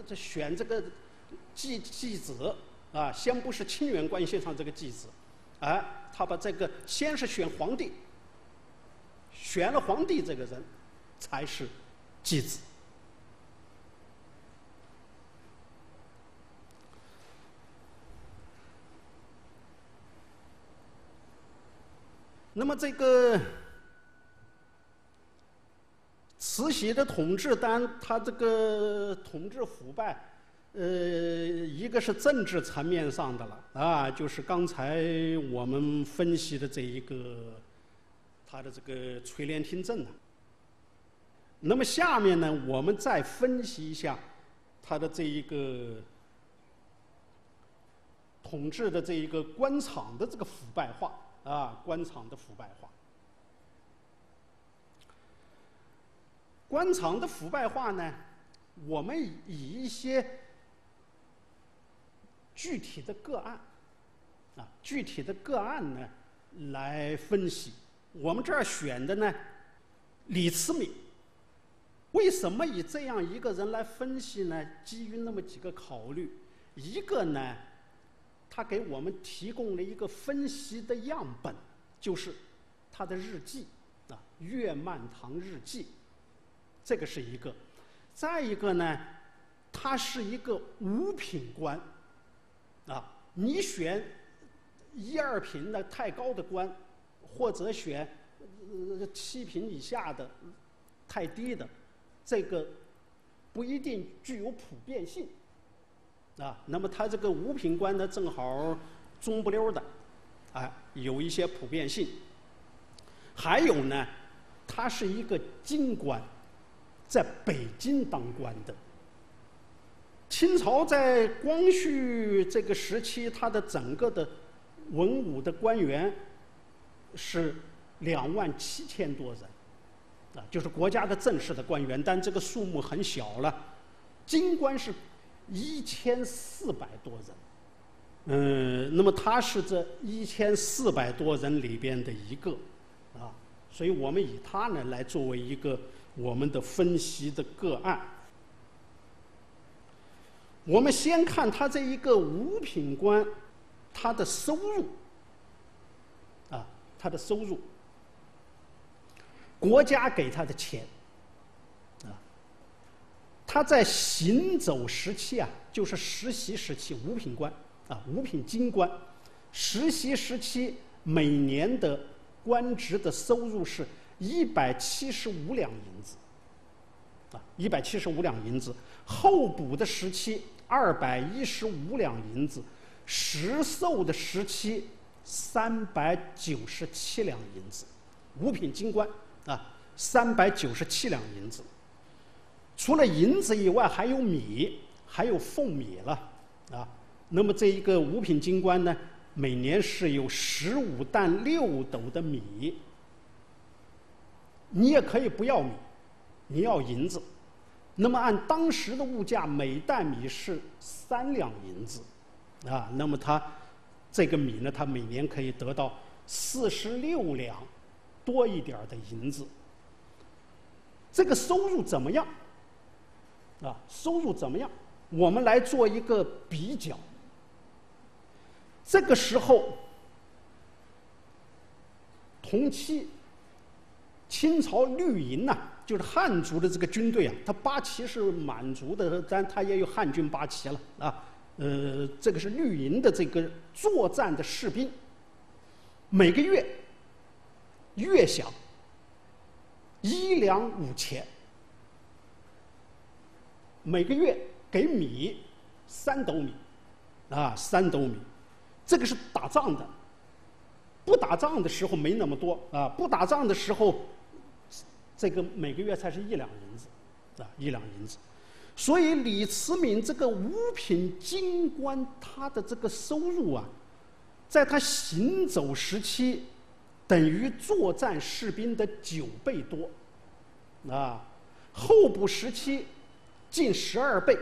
这选这个继继子啊，先不是亲缘关系上这个继子，哎，他把这个先是选皇帝，选了皇帝这个人，才是继子。那么这个慈禧的统治，当然他这个统治腐败，呃，一个是政治层面上的了啊，就是刚才我们分析的这一个他的这个垂帘听政呢。那么下面呢，我们再分析一下他的这一个统治的这一个官场的这个腐败化。啊，官场的腐败化。官场的腐败化呢，我们以一些具体的个案，啊，具体的个案呢来分析。我们这儿选的呢，李慈铭。为什么以这样一个人来分析呢？基于那么几个考虑，一个呢。他给我们提供了一个分析的样本，就是他的日记啊，《月漫堂日记》，这个是一个。再一个呢，他是一个五品官啊，你选一二品的太高的官，或者选呃七品以下的太低的，这个不一定具有普遍性。啊，那么他这个五品官呢，正好中不溜的，啊，有一些普遍性。还有呢，他是一个京官，在北京当官的。清朝在光绪这个时期，他的整个的文武的官员是两万七千多人，啊，就是国家的正式的官员，但这个数目很小了。京官是。一千四百多人，嗯，那么他是这一千四百多人里边的一个，啊，所以我们以他呢来作为一个我们的分析的个案。我们先看他这一个五品官，他的收入，啊，他的收入，国家给他的钱。啊他在行走时期啊，就是实习时期，五品官啊，五品京官，实习时期每年的官职的收入是一百七十五两银子，啊，一百七十五两银子。候补的时期二百一十五两银子，实授的时期三百九十七两银子，五品京官啊，三百九十七两银子。除了银子以外，还有米，还有俸米了，啊，那么这一个五品京官呢，每年是有十五担六斗的米。你也可以不要米，你要银子，那么按当时的物价，每担米是三两银子，啊，那么他这个米呢，他每年可以得到四十六两多一点的银子。这个收入怎么样？啊，收入怎么样？我们来做一个比较。这个时候，同期清朝绿银呐，就是汉族的这个军队啊，他八旗是满族的，但他也有汉军八旗了啊。呃，这个是绿营的这个作战的士兵，每个月月饷一两五钱。每个月给米三斗米，啊，三斗米，这个是打仗的。不打仗的时候没那么多啊，不打仗的时候，这个每个月才是一两银子，啊，一两银子。所以李慈铭这个五品京官，他的这个收入啊，在他行走时期，等于作战士兵的九倍多，啊，候补时期近十二倍，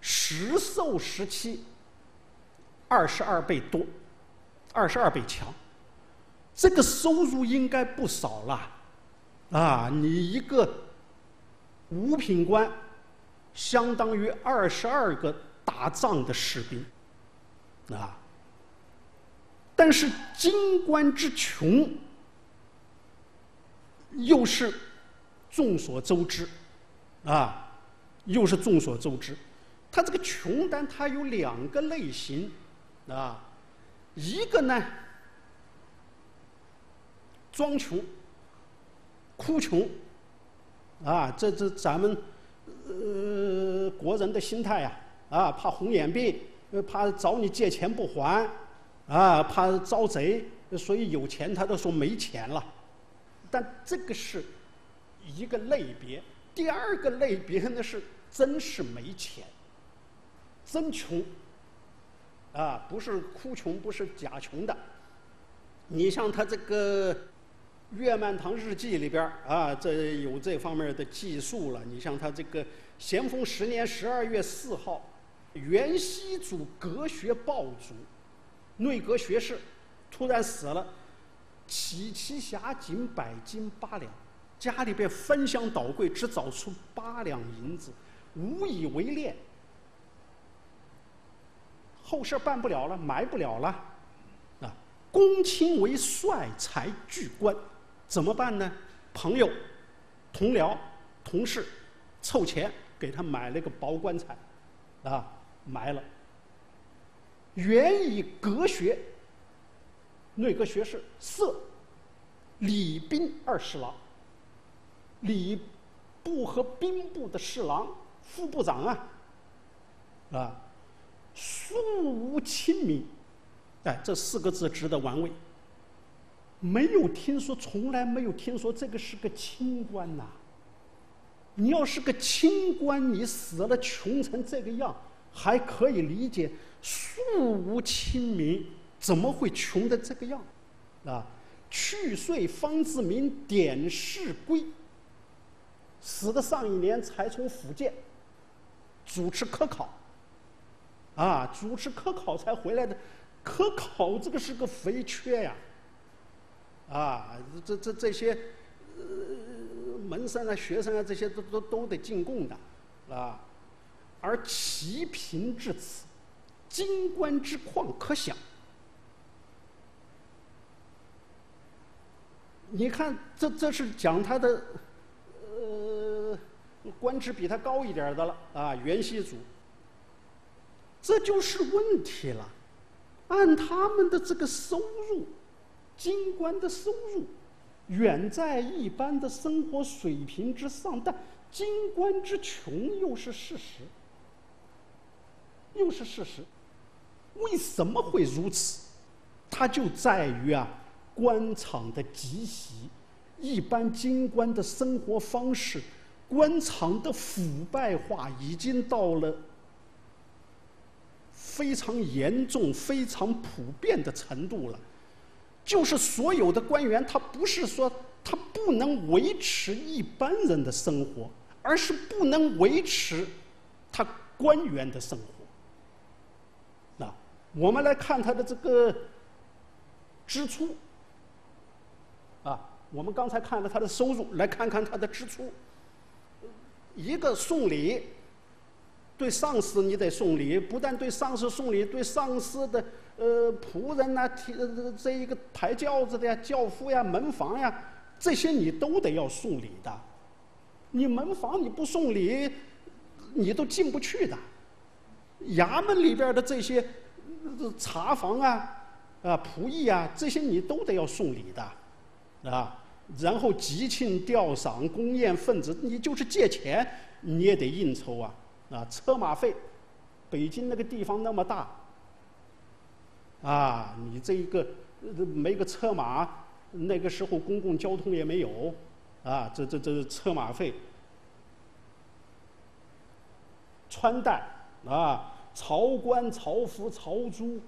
实授时期二十二倍多，二十二倍强。这个收入应该不少了，啊，你一个五品官。相当于二十二个打仗的士兵，啊！但是京官之穷，又是众所周知，啊，又是众所周知。他这个穷，但他有两个类型，啊，一个呢，装穷、哭穷，啊，这这咱们。呃，国人的心态呀，啊，怕红眼病，怕找你借钱不还，啊，怕遭贼，所以有钱他都说没钱了。但这个是一个类别，第二个类别呢是真是没钱，真穷，啊，不是哭穷，不是假穷的。你像他这个。《岳曼堂日记》里边啊，这有这方面的记述了。你像他这个咸丰十年十二月四号，元熙祖阁学爆卒，内阁学士突然死了，起其匣仅百金八两，家里边翻箱倒柜只找出八两银子，无以为殓。后事办不了了，埋不了了，啊，公卿为帅才巨官。怎么办呢？朋友、同僚、同事凑钱给他买了个薄棺材，啊，埋了。原以阁学、内阁学士色礼兵二侍郎，礼部和兵部的侍郎、副部长啊，啊，素无亲民，哎，这四个字值得玩味。没有听说，从来没有听说这个是个清官呐。你要是个清官，你死了穷成这个样，还可以理解。素无亲民，怎么会穷的这个样？啊，去岁方志明点士归，死的上一年才从福建主持科考，啊，主持科考才回来的。科考这个是个肥缺呀。啊这这这些，呃，门生啊、学生啊，这些都都都得进贡的，啊，而齐贫至此，京官之况可想。你看，这这是讲他的，呃，官职比他高一点的了啊，元熙祖。这就是问题了，按他们的这个收入。京官的收入远在一般的生活水平之上，但京官之穷又是事实，又是事实。为什么会如此？它就在于啊，官场的极习，一般京官的生活方式，官场的腐败化已经到了非常严重、非常普遍的程度了。就是所有的官员，他不是说他不能维持一般人的生活，而是不能维持他官员的生活。那我们来看他的这个支出，啊，我们刚才看了他的收入，来看看他的支出。一个送礼，对上司你得送礼，不但对上司送礼，对上司的。呃，仆人呐，提这一个抬轿子的呀，轿夫呀，门房呀，这些你都得要送礼的。你门房你不送礼，你都进不去的。衙门里边的这些茶房啊，啊，仆役啊，这些你都得要送礼的，啊。然后吉庆吊赏、公宴份子，你就是借钱你也得应酬啊，啊，车马费，北京那个地方那么大。啊，你这一个没个车马，那个时候公共交通也没有，啊，这这这车马费，穿戴啊，朝官、朝服、朝珠。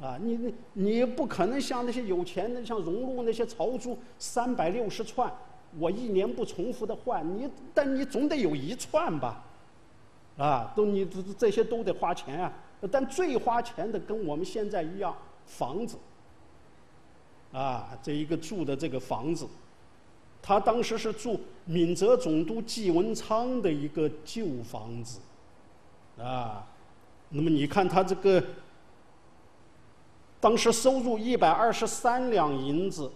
啊，你你你不可能像那些有钱的，像荣禄那些朝珠三百六十串，我一年不重复的换，你但你总得有一串吧？啊，都你这这些都得花钱啊。但最花钱的跟我们现在一样，房子。啊，这一个住的这个房子，他当时是住闽浙总督季文昌的一个旧房子。啊，那么你看他这个。当时收入一百二十三两银子，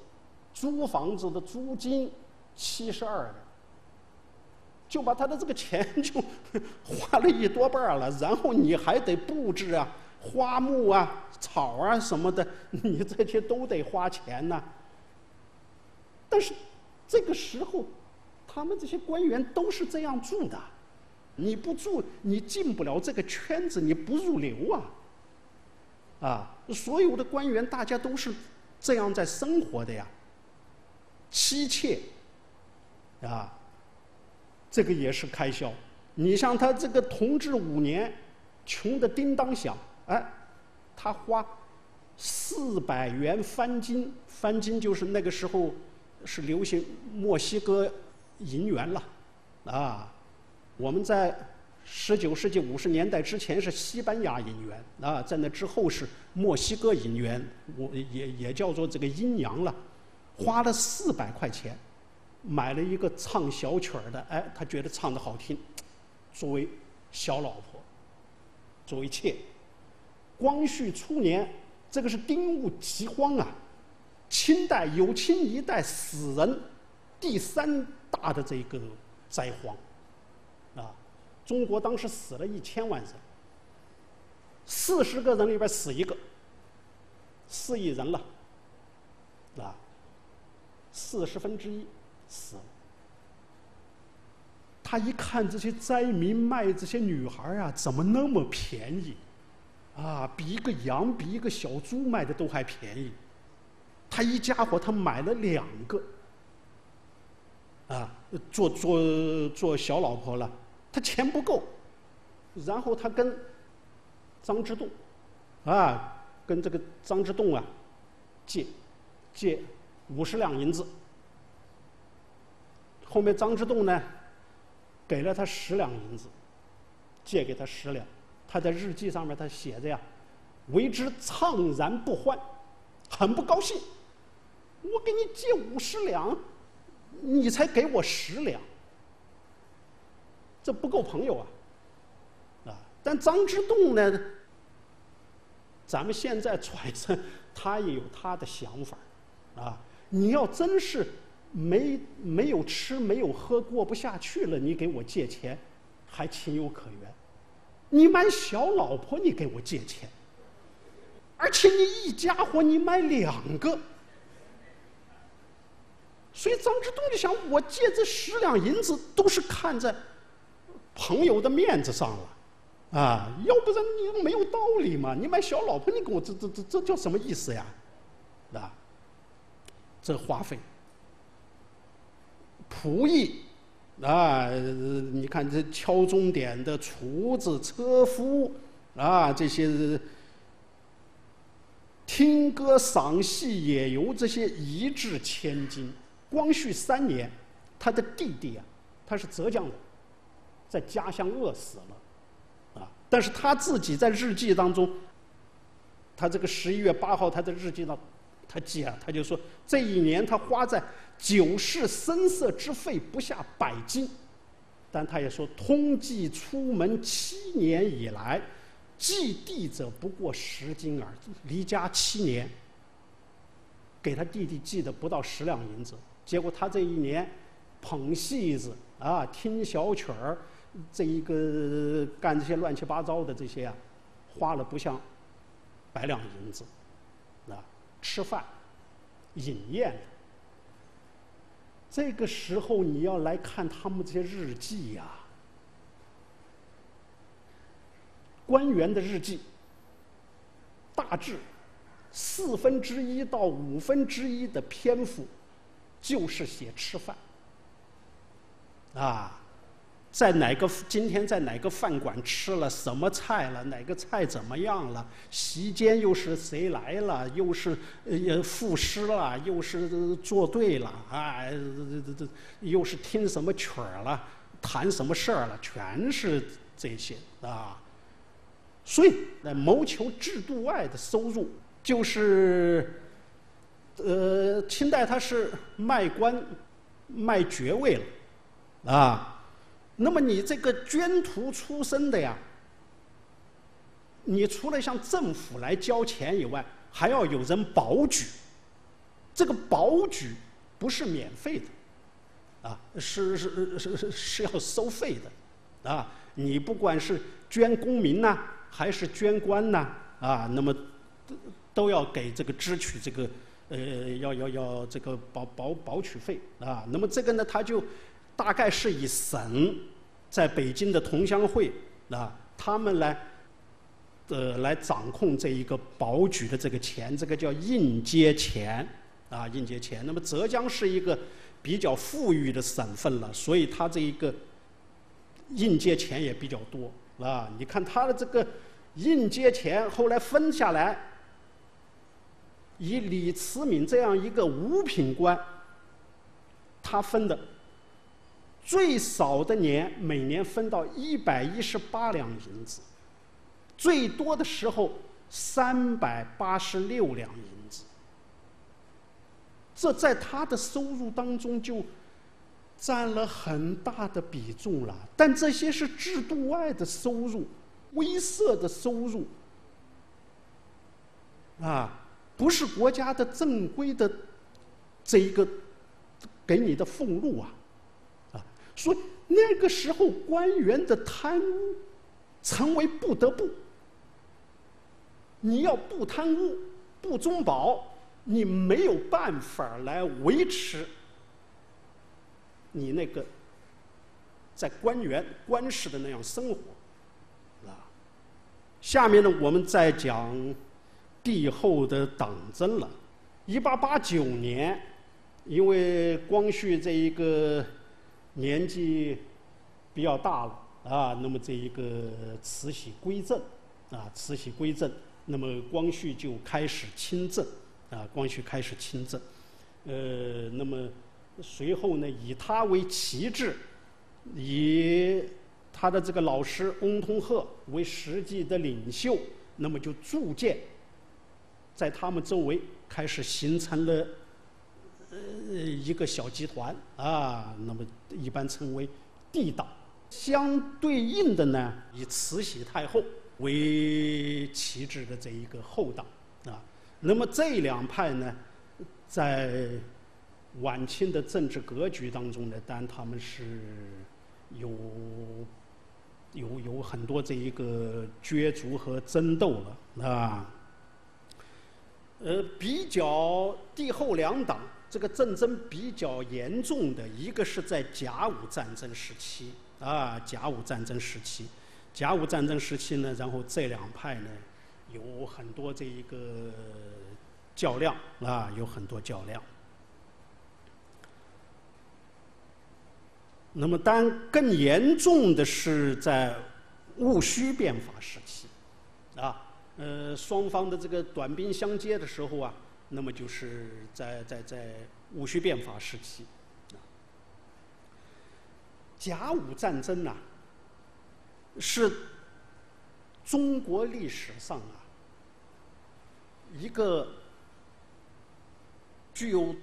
租房子的租金七十二两，就把他的这个钱就花了一多半了。然后你还得布置啊，花木啊、草啊什么的，你这些都得花钱呐。但是这个时候，他们这些官员都是这样住的，你不住，你进不了这个圈子，你不入流啊。啊，所有的官员大家都是这样在生活的呀。妻妾，啊，这个也是开销。你像他这个同治五年，穷的叮当响，哎，他花四百元翻金，翻金就是那个时候是流行墨西哥银元了，啊，我们在。十九世纪五十年代之前是西班牙银元啊，在那之后是墨西哥银元，我也也叫做这个阴阳了，花了四百块钱，买了一个唱小曲儿的，哎，他觉得唱的好听，作为小老婆，作为妾。光绪初年，这个是丁戊饥荒啊，清代有清一代死人第三大的这个灾荒。啊中国当时死了一千万人，四十个人里边死一个，四亿人了，啊，四十分之一死了。他一看这些灾民卖这些女孩啊，怎么那么便宜？啊，比一个羊、比一个小猪卖的都还便宜。他一家伙，他买了两个，啊，做做做小老婆了。他钱不够，然后他跟张之洞，啊，跟这个张之洞啊借借五十两银子。后面张之洞呢给了他十两银子，借给他十两。他在日记上面他写着呀：“为之怅然不欢，很不高兴。我给你借五十两，你才给我十两。”这不够朋友啊，啊！但张之洞呢，咱们现在揣测，他也有他的想法啊。你要真是没没有吃没有喝过不下去了，你给我借钱，还情有可原。你买小老婆，你给我借钱，而且你一家伙你买两个，所以张之洞就想，我借这十两银子都是看在。朋友的面子上了，啊，要不然你没有道理嘛？你买小老婆，你给我这这这这叫什么意思呀？啊，这花费，仆役，啊，你看这敲钟点的厨子、车夫，啊，这些听歌赏戏、野游这些一掷千金。光绪三年，他的弟弟啊，他是浙江人。在家乡饿死了，啊！但是他自己在日记当中，他这个十一月八号，他的日记上，他记啊，他就说这一年他花在酒市声色之费不下百金，但他也说通计出门七年以来，寄地者不过十斤耳，离家七年，给他弟弟寄的不到十两银子，结果他这一年捧戏子啊，听小曲儿。这一个干这些乱七八糟的这些啊，花了不像百两银子，啊，吃饭、饮宴。这个时候你要来看他们这些日记呀，官员的日记，大致四分之一到五分之一的篇幅就是写吃饭，啊。在哪个今天在哪个饭馆吃了什么菜了？哪个菜怎么样了？席间又是谁来了？又是呃赋诗了？又是作对了？啊，这这这又是听什么曲儿了？谈什么事儿了？全是这些啊。所以，来谋求制度外的收入，就是呃，清代他是卖官、卖爵位了啊。那么你这个捐徒出身的呀，你除了向政府来交钱以外，还要有人保举。这个保举不是免费的，啊，是是是是是要收费的，啊，你不管是捐公民呐，还是捐官呐，啊，那么都都要给这个支取这个呃要要要这个保保保取费啊。那么这个呢，他就。大概是以省在北京的同乡会啊，他们来呃来掌控这一个保举的这个钱，这个叫应接钱啊，应接钱。那么浙江是一个比较富裕的省份了，所以它这一个应接钱也比较多啊。你看它的这个应接钱后来分下来，以李慈铭这样一个五品官，他分的。最少的年，每年分到一百一十八两银子；最多的时候，三百八十六两银子。这在他的收入当中就占了很大的比重了。但这些是制度外的收入，微色的收入，啊，不是国家的正规的这一个给你的俸禄啊。所以那个时候，官员的贪污成为不得不。你要不贪污、不中保，你没有办法来维持你那个在官员官室的那样生活，啊。下面呢，我们再讲帝后的党争了。一八八九年，因为光绪这一个。年纪比较大了啊，那么这一个慈禧归政啊，慈禧归政，那么光绪就开始亲政啊，光绪开始亲政，呃，那么随后呢，以他为旗帜，以他的这个老师翁同龢为实际的领袖，那么就逐渐在他们周围开始形成了。呃，一个小集团啊，那么一般称为帝党。相对应的呢，以慈禧太后为旗帜的这一个后党啊。那么这两派呢，在晚清的政治格局当中呢，当然他们是有有有很多这一个角逐和争斗了啊。呃，比较帝后两党。这个战争比较严重的一个是在甲午战争时期啊，甲午战争时期，甲午战争时期呢，然后这两派呢有很多这一个较量啊，有很多较量。那么，当更严重的是在戊戌变法时期啊，呃，双方的这个短兵相接的时候啊。那么就是在在在戊戌变法时期，甲午战争呐，是中国历史上啊一个具有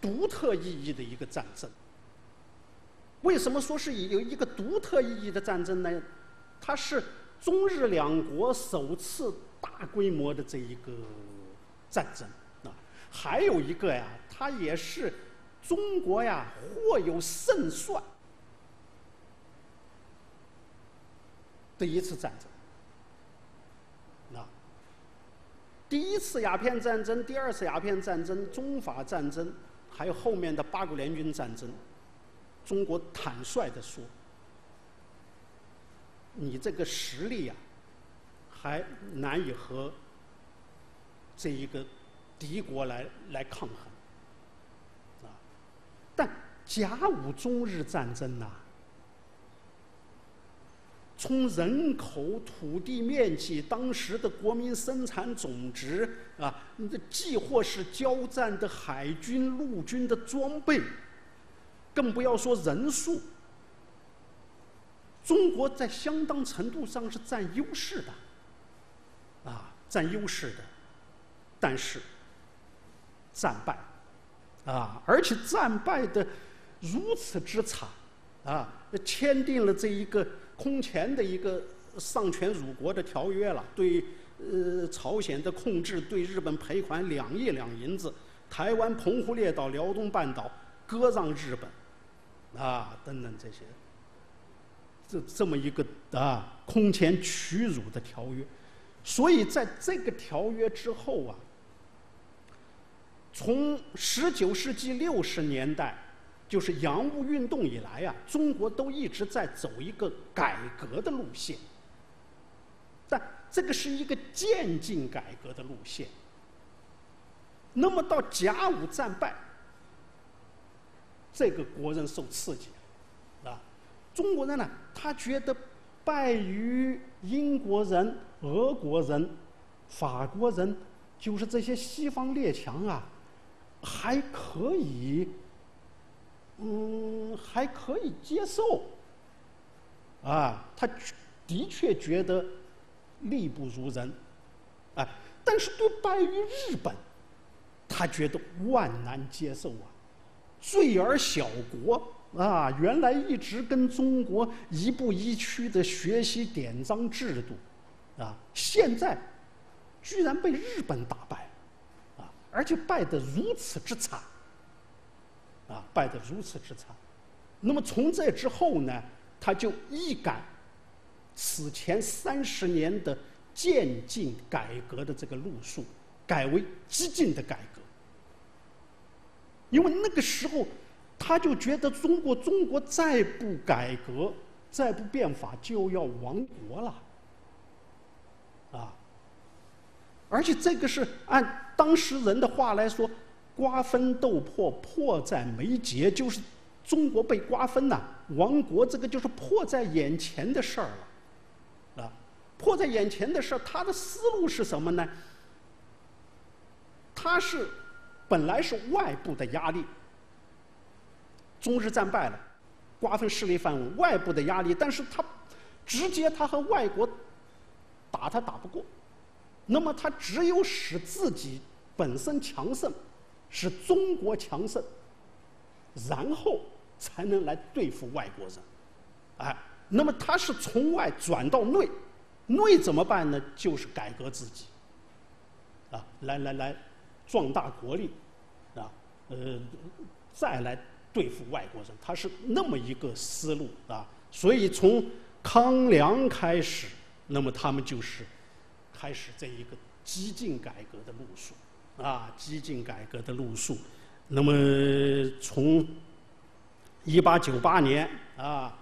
独特意义的一个战争。为什么说是有一个独特意义的战争呢？它是中日两国首次大规模的这一个战争。还有一个呀，它也是中国呀或有胜算的一次战争。那第一次鸦片战争、第二次鸦片战争、中法战争，还有后面的八国联军战争，中国坦率的说，你这个实力呀，还难以和这一个。敌国来来抗衡，啊！但甲午中日战争呐，从人口、土地面积、当时的国民生产总值啊，既或是交战的海军、陆军的装备，更不要说人数，中国在相当程度上是占优势的，啊，占优势的，但是战败，啊，而且战败的如此之惨，啊，签订了这一个。空前的一个丧权辱国的条约了，对呃朝鲜的控制，对日本赔款两亿两银子，台湾、澎湖列岛、辽东半岛割让日本，啊等等这些，这这么一个啊空前屈辱的条约，所以在这个条约之后啊，从十九世纪六十年代。就是洋务运动以来啊，中国都一直在走一个改革的路线，但这个是一个渐进改革的路线。那么到甲午战败，这个国人受刺激，啊，中国人呢，他觉得败于英国人、俄国人、法国人，就是这些西方列强啊，还可以。嗯，还可以接受，啊，他的确觉得力不如人，啊，但是对败于日本，他觉得万难接受啊。罪而小国啊，原来一直跟中国一步一趋的学习典章制度，啊，现在居然被日本打败，而且败得如此之惨。啊，败得如此之惨，那么从这之后呢，他就一改此前三十年的渐进改革的这个路数，改为激进的改革。因为那个时候，他就觉得中国中国再不改革，再不变法，就要亡国了。啊，而且这个是按当时人的话来说。瓜分斗破，迫在眉睫，就是中国被瓜分呐，亡国这个就是迫在眼前的事儿了，啊，迫在眼前的事儿，他的思路是什么呢？他是本来是外部的压力，中日战败了，瓜分势力范围，外部的压力，但是他直接他和外国打他打不过，那么他只有使自己本身强盛。使中国强盛，然后才能来对付外国人，哎，那么他是从外转到内，内怎么办呢？就是改革自己，啊，来来来，壮大国力，啊，呃，再来对付外国人，他是那么一个思路啊。所以从康梁开始，那么他们就是开始这一个激进改革的路数。啊，激进改革的路数。那么，从一八九八年啊，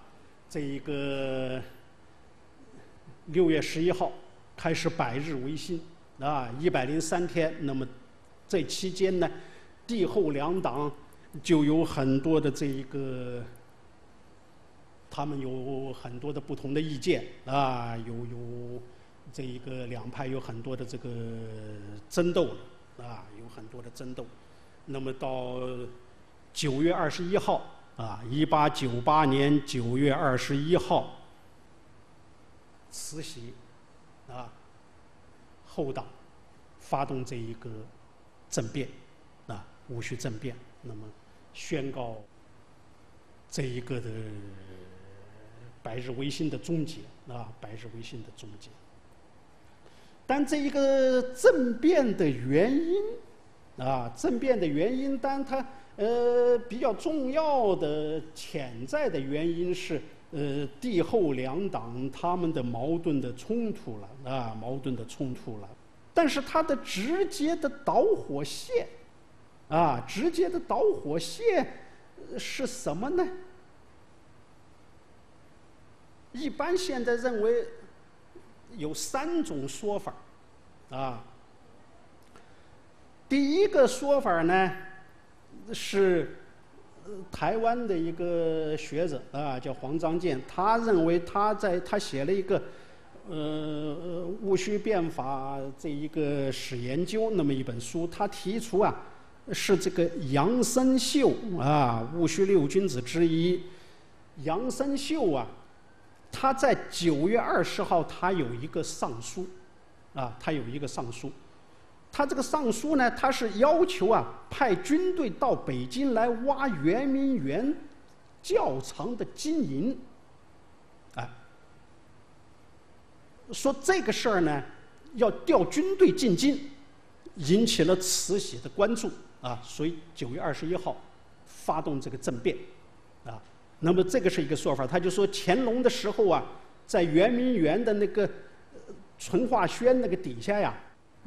这一个六月十一号开始百日维新啊，一百零三天。那么，这期间呢，帝后两党就有很多的这一个，他们有很多的不同的意见啊，有有这一个两派有很多的这个争斗。啊，有很多的争斗。那么到九月二十一号，啊，一八九八年九月二十一号，慈禧啊，后党发动这一个政变，啊，戊戌政变，那么宣告这一个的百日维新的终结，啊，百日维新的终结。但这一个政变的原因，啊，政变的原因，但它呃比较重要的潜在的原因是，呃，帝后两党他们的矛盾的冲突了，啊，矛盾的冲突了。但是它的直接的导火线，啊，直接的导火线是什么呢？一般现在认为。有三种说法啊。第一个说法呢，是台湾的一个学者啊，叫黄章健，他认为他在他写了一个呃戊戌变法这一个史研究那么一本书，他提出啊，是这个杨生秀啊，戊戌六君子之一，杨生秀啊，他在九月二十号他有一个上书，啊，他有一个上书。他这个上书呢，他是要求啊，派军队到北京来挖圆明园窖藏的金银，啊，说这个事儿呢，要调军队进京，引起了慈禧的关注。啊，所以九月二十一号发动这个政变，啊，那么这个是一个说法，他就说乾隆的时候啊，在圆明园的那个淳化轩那个底下呀。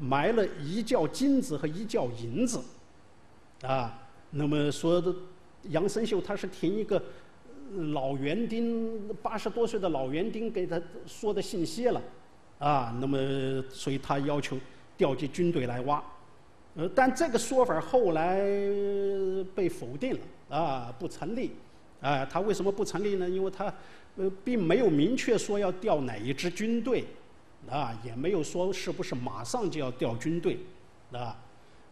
埋了一窖金子和一窖银子，啊，那么说的杨生秀他是听一个老园丁八十多岁的老园丁给他说的信息了，啊，那么所以他要求调集军队来挖，呃，但这个说法后来被否定了，啊，不成立，啊，他为什么不成立呢？因为他呃并没有明确说要调哪一支军队。啊，也没有说是不是马上就要调军队，啊，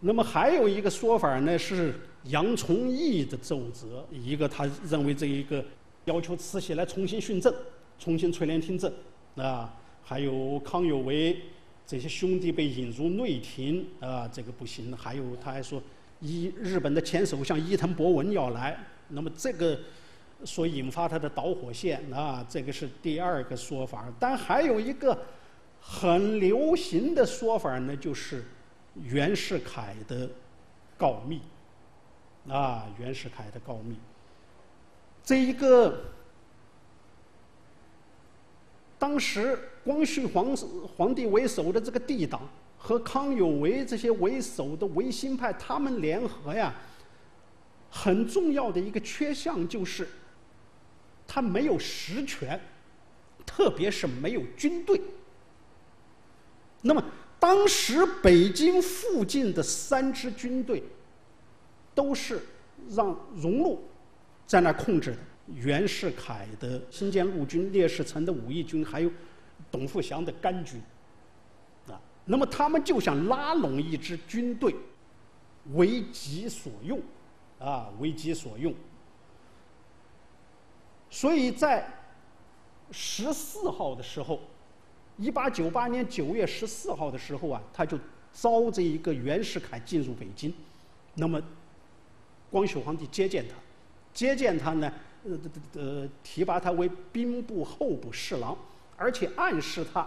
那么还有一个说法呢，是杨崇义的奏折，一个他认为这一个要求慈禧来重新训政，重新垂帘听政，啊，还有康有为这些兄弟被引入内廷，啊，这个不行，还有他还说伊日本的前首相伊藤博文要来，那么这个所引发他的导火线，啊，这个是第二个说法，但还有一个。很流行的说法呢，就是袁世凯的告密，啊，袁世凯的告密。这一个当时光绪皇皇帝为首的这个帝党和康有为这些为首的维新派，他们联合呀，很重要的一个缺项就是，他没有实权，特别是没有军队。那么，当时北京附近的三支军队，都是让荣禄在那控制的。袁世凯的新建陆军、聂士成的武义军，还有董富祥的甘军，啊，那么他们就想拉拢一支军队，为己所用，啊，为己所用。所以在十四号的时候。一八九八年九月十四号的时候啊，他就招这一个袁世凯进入北京，那么光绪皇帝接见他，接见他呢，呃呃提拔他为兵部候补侍郎，而且暗示他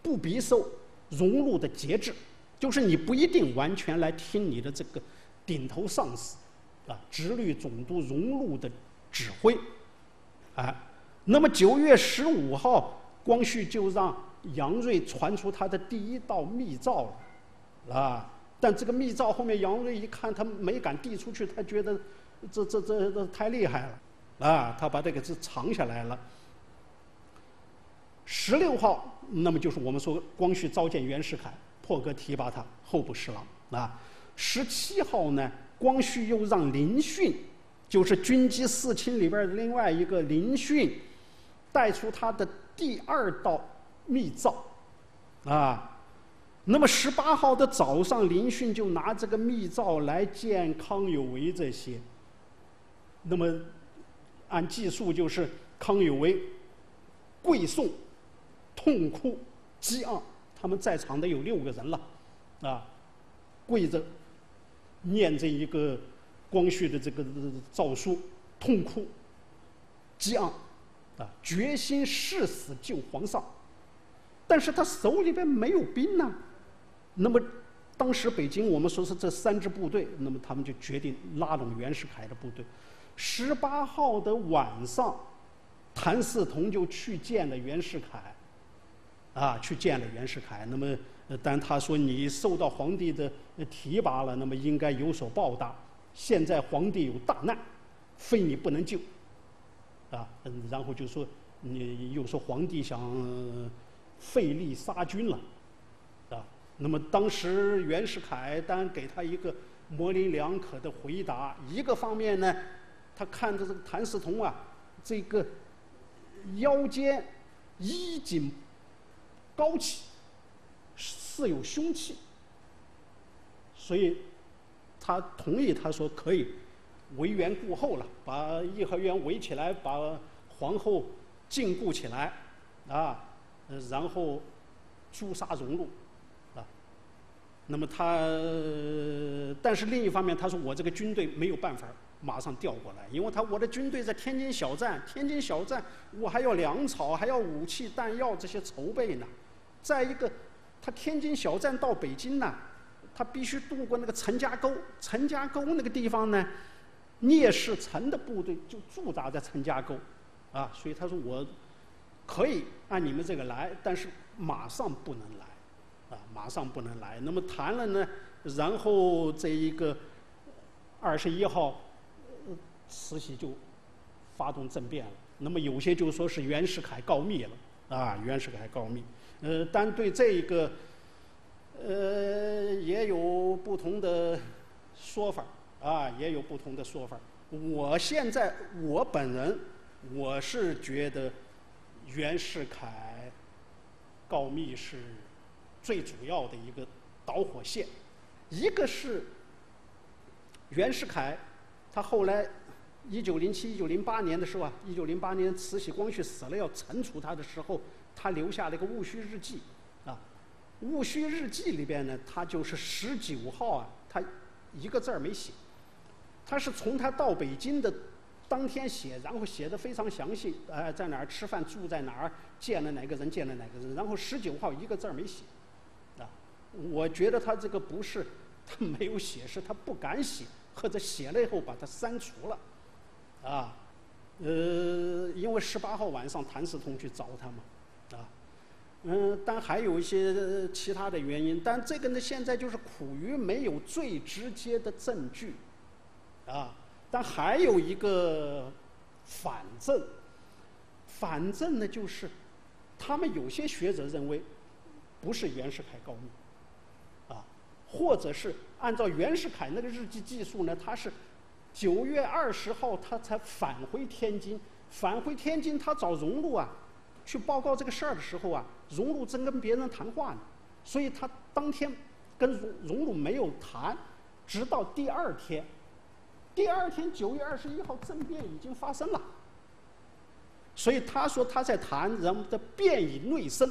不必受荣禄的节制，就是你不一定完全来听你的这个顶头上司啊，直隶总督荣禄的指挥，啊，那么九月十五号，光绪就让。杨锐传出他的第一道密诏了，啊！但这个密诏后面，杨锐一看，他没敢递出去，他觉得这这这这太厉害了，啊！他把这个字藏下来了。十六号，那么就是我们说光绪召见袁世凯，破格提拔他候补侍郎，啊！十七号呢，光绪又让林训，就是军机四卿里边的另外一个林训，带出他的第二道。密诏，啊，那么十八号的早上，林训就拿这个密诏来见康有为这些。那么按记述，就是康有为跪送、痛哭、激昂，他们在场的有六个人了，啊，跪着念这一个光绪的这个诏书，痛哭、激昂，啊，决心誓死救皇上。但是他手里边没有兵呐，那么当时北京我们说是这三支部队，那么他们就决定拉拢袁世凯的部队。十八号的晚上，谭嗣同就去见了袁世凯，啊，去见了袁世凯。那么，但他说你受到皇帝的提拔了，那么应该有所报答。现在皇帝有大难，非你不能救，啊，嗯然后就说你又说皇帝想。费力杀君了，啊，那么当时袁世凯单给他一个模棱两可的回答。一个方面呢，他看着这个谭嗣同啊，这个腰间衣襟高起，似有凶器，所以他同意他说可以围园固后了，把颐和园围起来，把皇后禁锢起来，啊，然后诛杀荣禄。啊那么他，但是另一方面，他说我这个军队没有办法马上调过来，因为他我的军队在天津小站，天津小站我还要粮草，还要武器弹药这些筹备呢。再一个，他天津小站到北京呢，他必须渡过那个陈家沟，陈家沟那个地方呢，聂士成的部队就驻扎在陈家沟，啊，所以他说我可以按你们这个来，但是马上不能来。啊，马上不能来。那么谈了呢，然后这一个二十一号，慈禧就发动政变了。那么有些就说是袁世凯告密了，啊，袁世凯告密。呃，但对这一个，呃，也有不同的说法，啊，也有不同的说法。我现在我本人我是觉得袁世凯告密是。最主要的一个导火线，一个是袁世凯，他后来一九零七、一九零八年的时候啊，一九零八年慈禧、光绪死了要惩处他的时候，他留下了一个戊戌日记，戊戌日记里边呢，他就是十九号啊，他一个字儿没写，他是从他到北京的当天写，然后写的非常详细，呃，在哪儿吃饭，住在哪儿，见了哪个人，见了哪个人，然后十九号一个字儿没写。啊我觉得他这个不是他没有写，是他不敢写，或者写了以后把它删除了，啊，呃，因为十八号晚上谭嗣同去找他嘛，嗯，但还有一些其他的原因，但这个呢现在就是苦于没有最直接的证据，啊，但还有一个反证，反证呢就是他们有些学者认为不是袁世凯告密。啊或者是按照袁世凯那个日记记述呢，他是九月二十号他才返回天津，返回天津他找荣禄啊，去报告这个事儿的时候啊，荣禄正跟别人谈话呢，所以他当天跟荣荣禄没有谈，直到第二天，第二天九月二十一号政变已经发生了，所以他说他在谈人们的变以内生。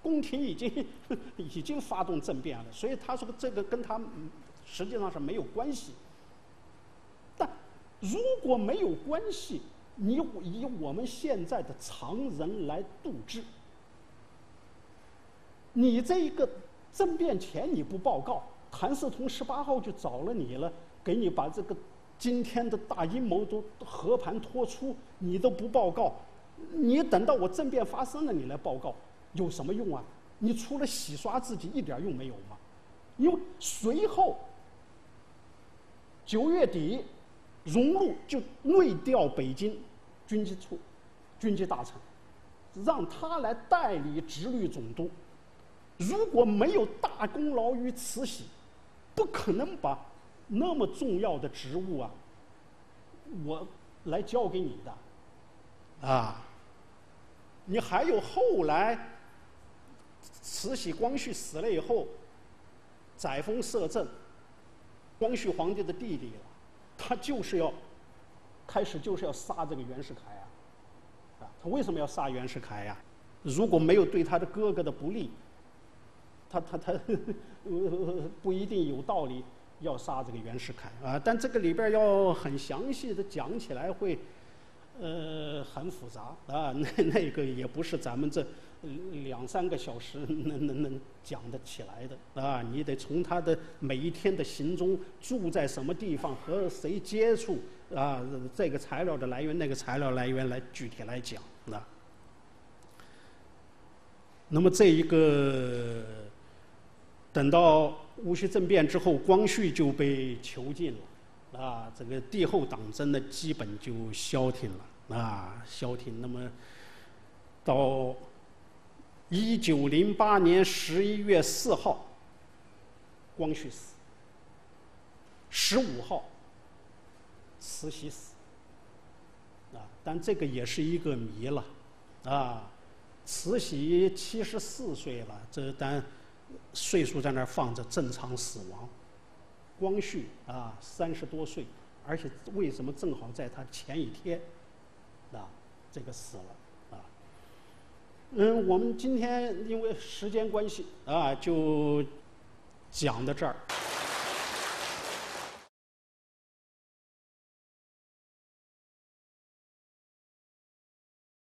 宫廷已经 已经发动政变了，所以他说这个跟他实际上是没有关系。但如果没有关系，你以我们现在的常人来度之，你这一个政变前你不报告，谭嗣同十八号就找了你了，给你把这个今天的大阴谋都和盘托出，你都不报告，你等到我政变发生了你来报告。有什么用啊？你除了洗刷自己一点用没有吗？因为随后九月底，荣禄就内调北京军机处军机大臣，让他来代理直隶总督。如果没有大功劳于慈禧，不可能把那么重要的职务啊，我来交给你的。啊，你还有后来。慈禧、光绪死了以后，载沣摄政，光绪皇帝的弟弟了，他就是要开始就是要杀这个袁世凯啊，啊，他为什么要杀袁世凯呀？如果没有对他的哥哥的不利，他他他呃 不一定有道理要杀这个袁世凯啊。但这个里边要很详细的讲起来会，呃，很复杂啊。那那个也不是咱们这。两三个小时能能能讲得起来的啊！你得从他的每一天的行踪，住在什么地方，和谁接触啊？这个材料的来源，那个材料来源来具体来讲啊。那么这一个，等到戊戌政变之后，光绪就被囚禁了啊！这个帝后党争呢，基本就消停了啊，消停。那么到。一九零八年十一月四号，光绪死。十五号，慈禧死，啊，但这个也是一个谜了，啊，慈禧七十四岁了，这但岁数在那儿放着，正常死亡。光绪啊，三十多岁，而且为什么正好在他前一天，这个死了啊？嗯，我们今天因为时间关系啊，就讲到这儿。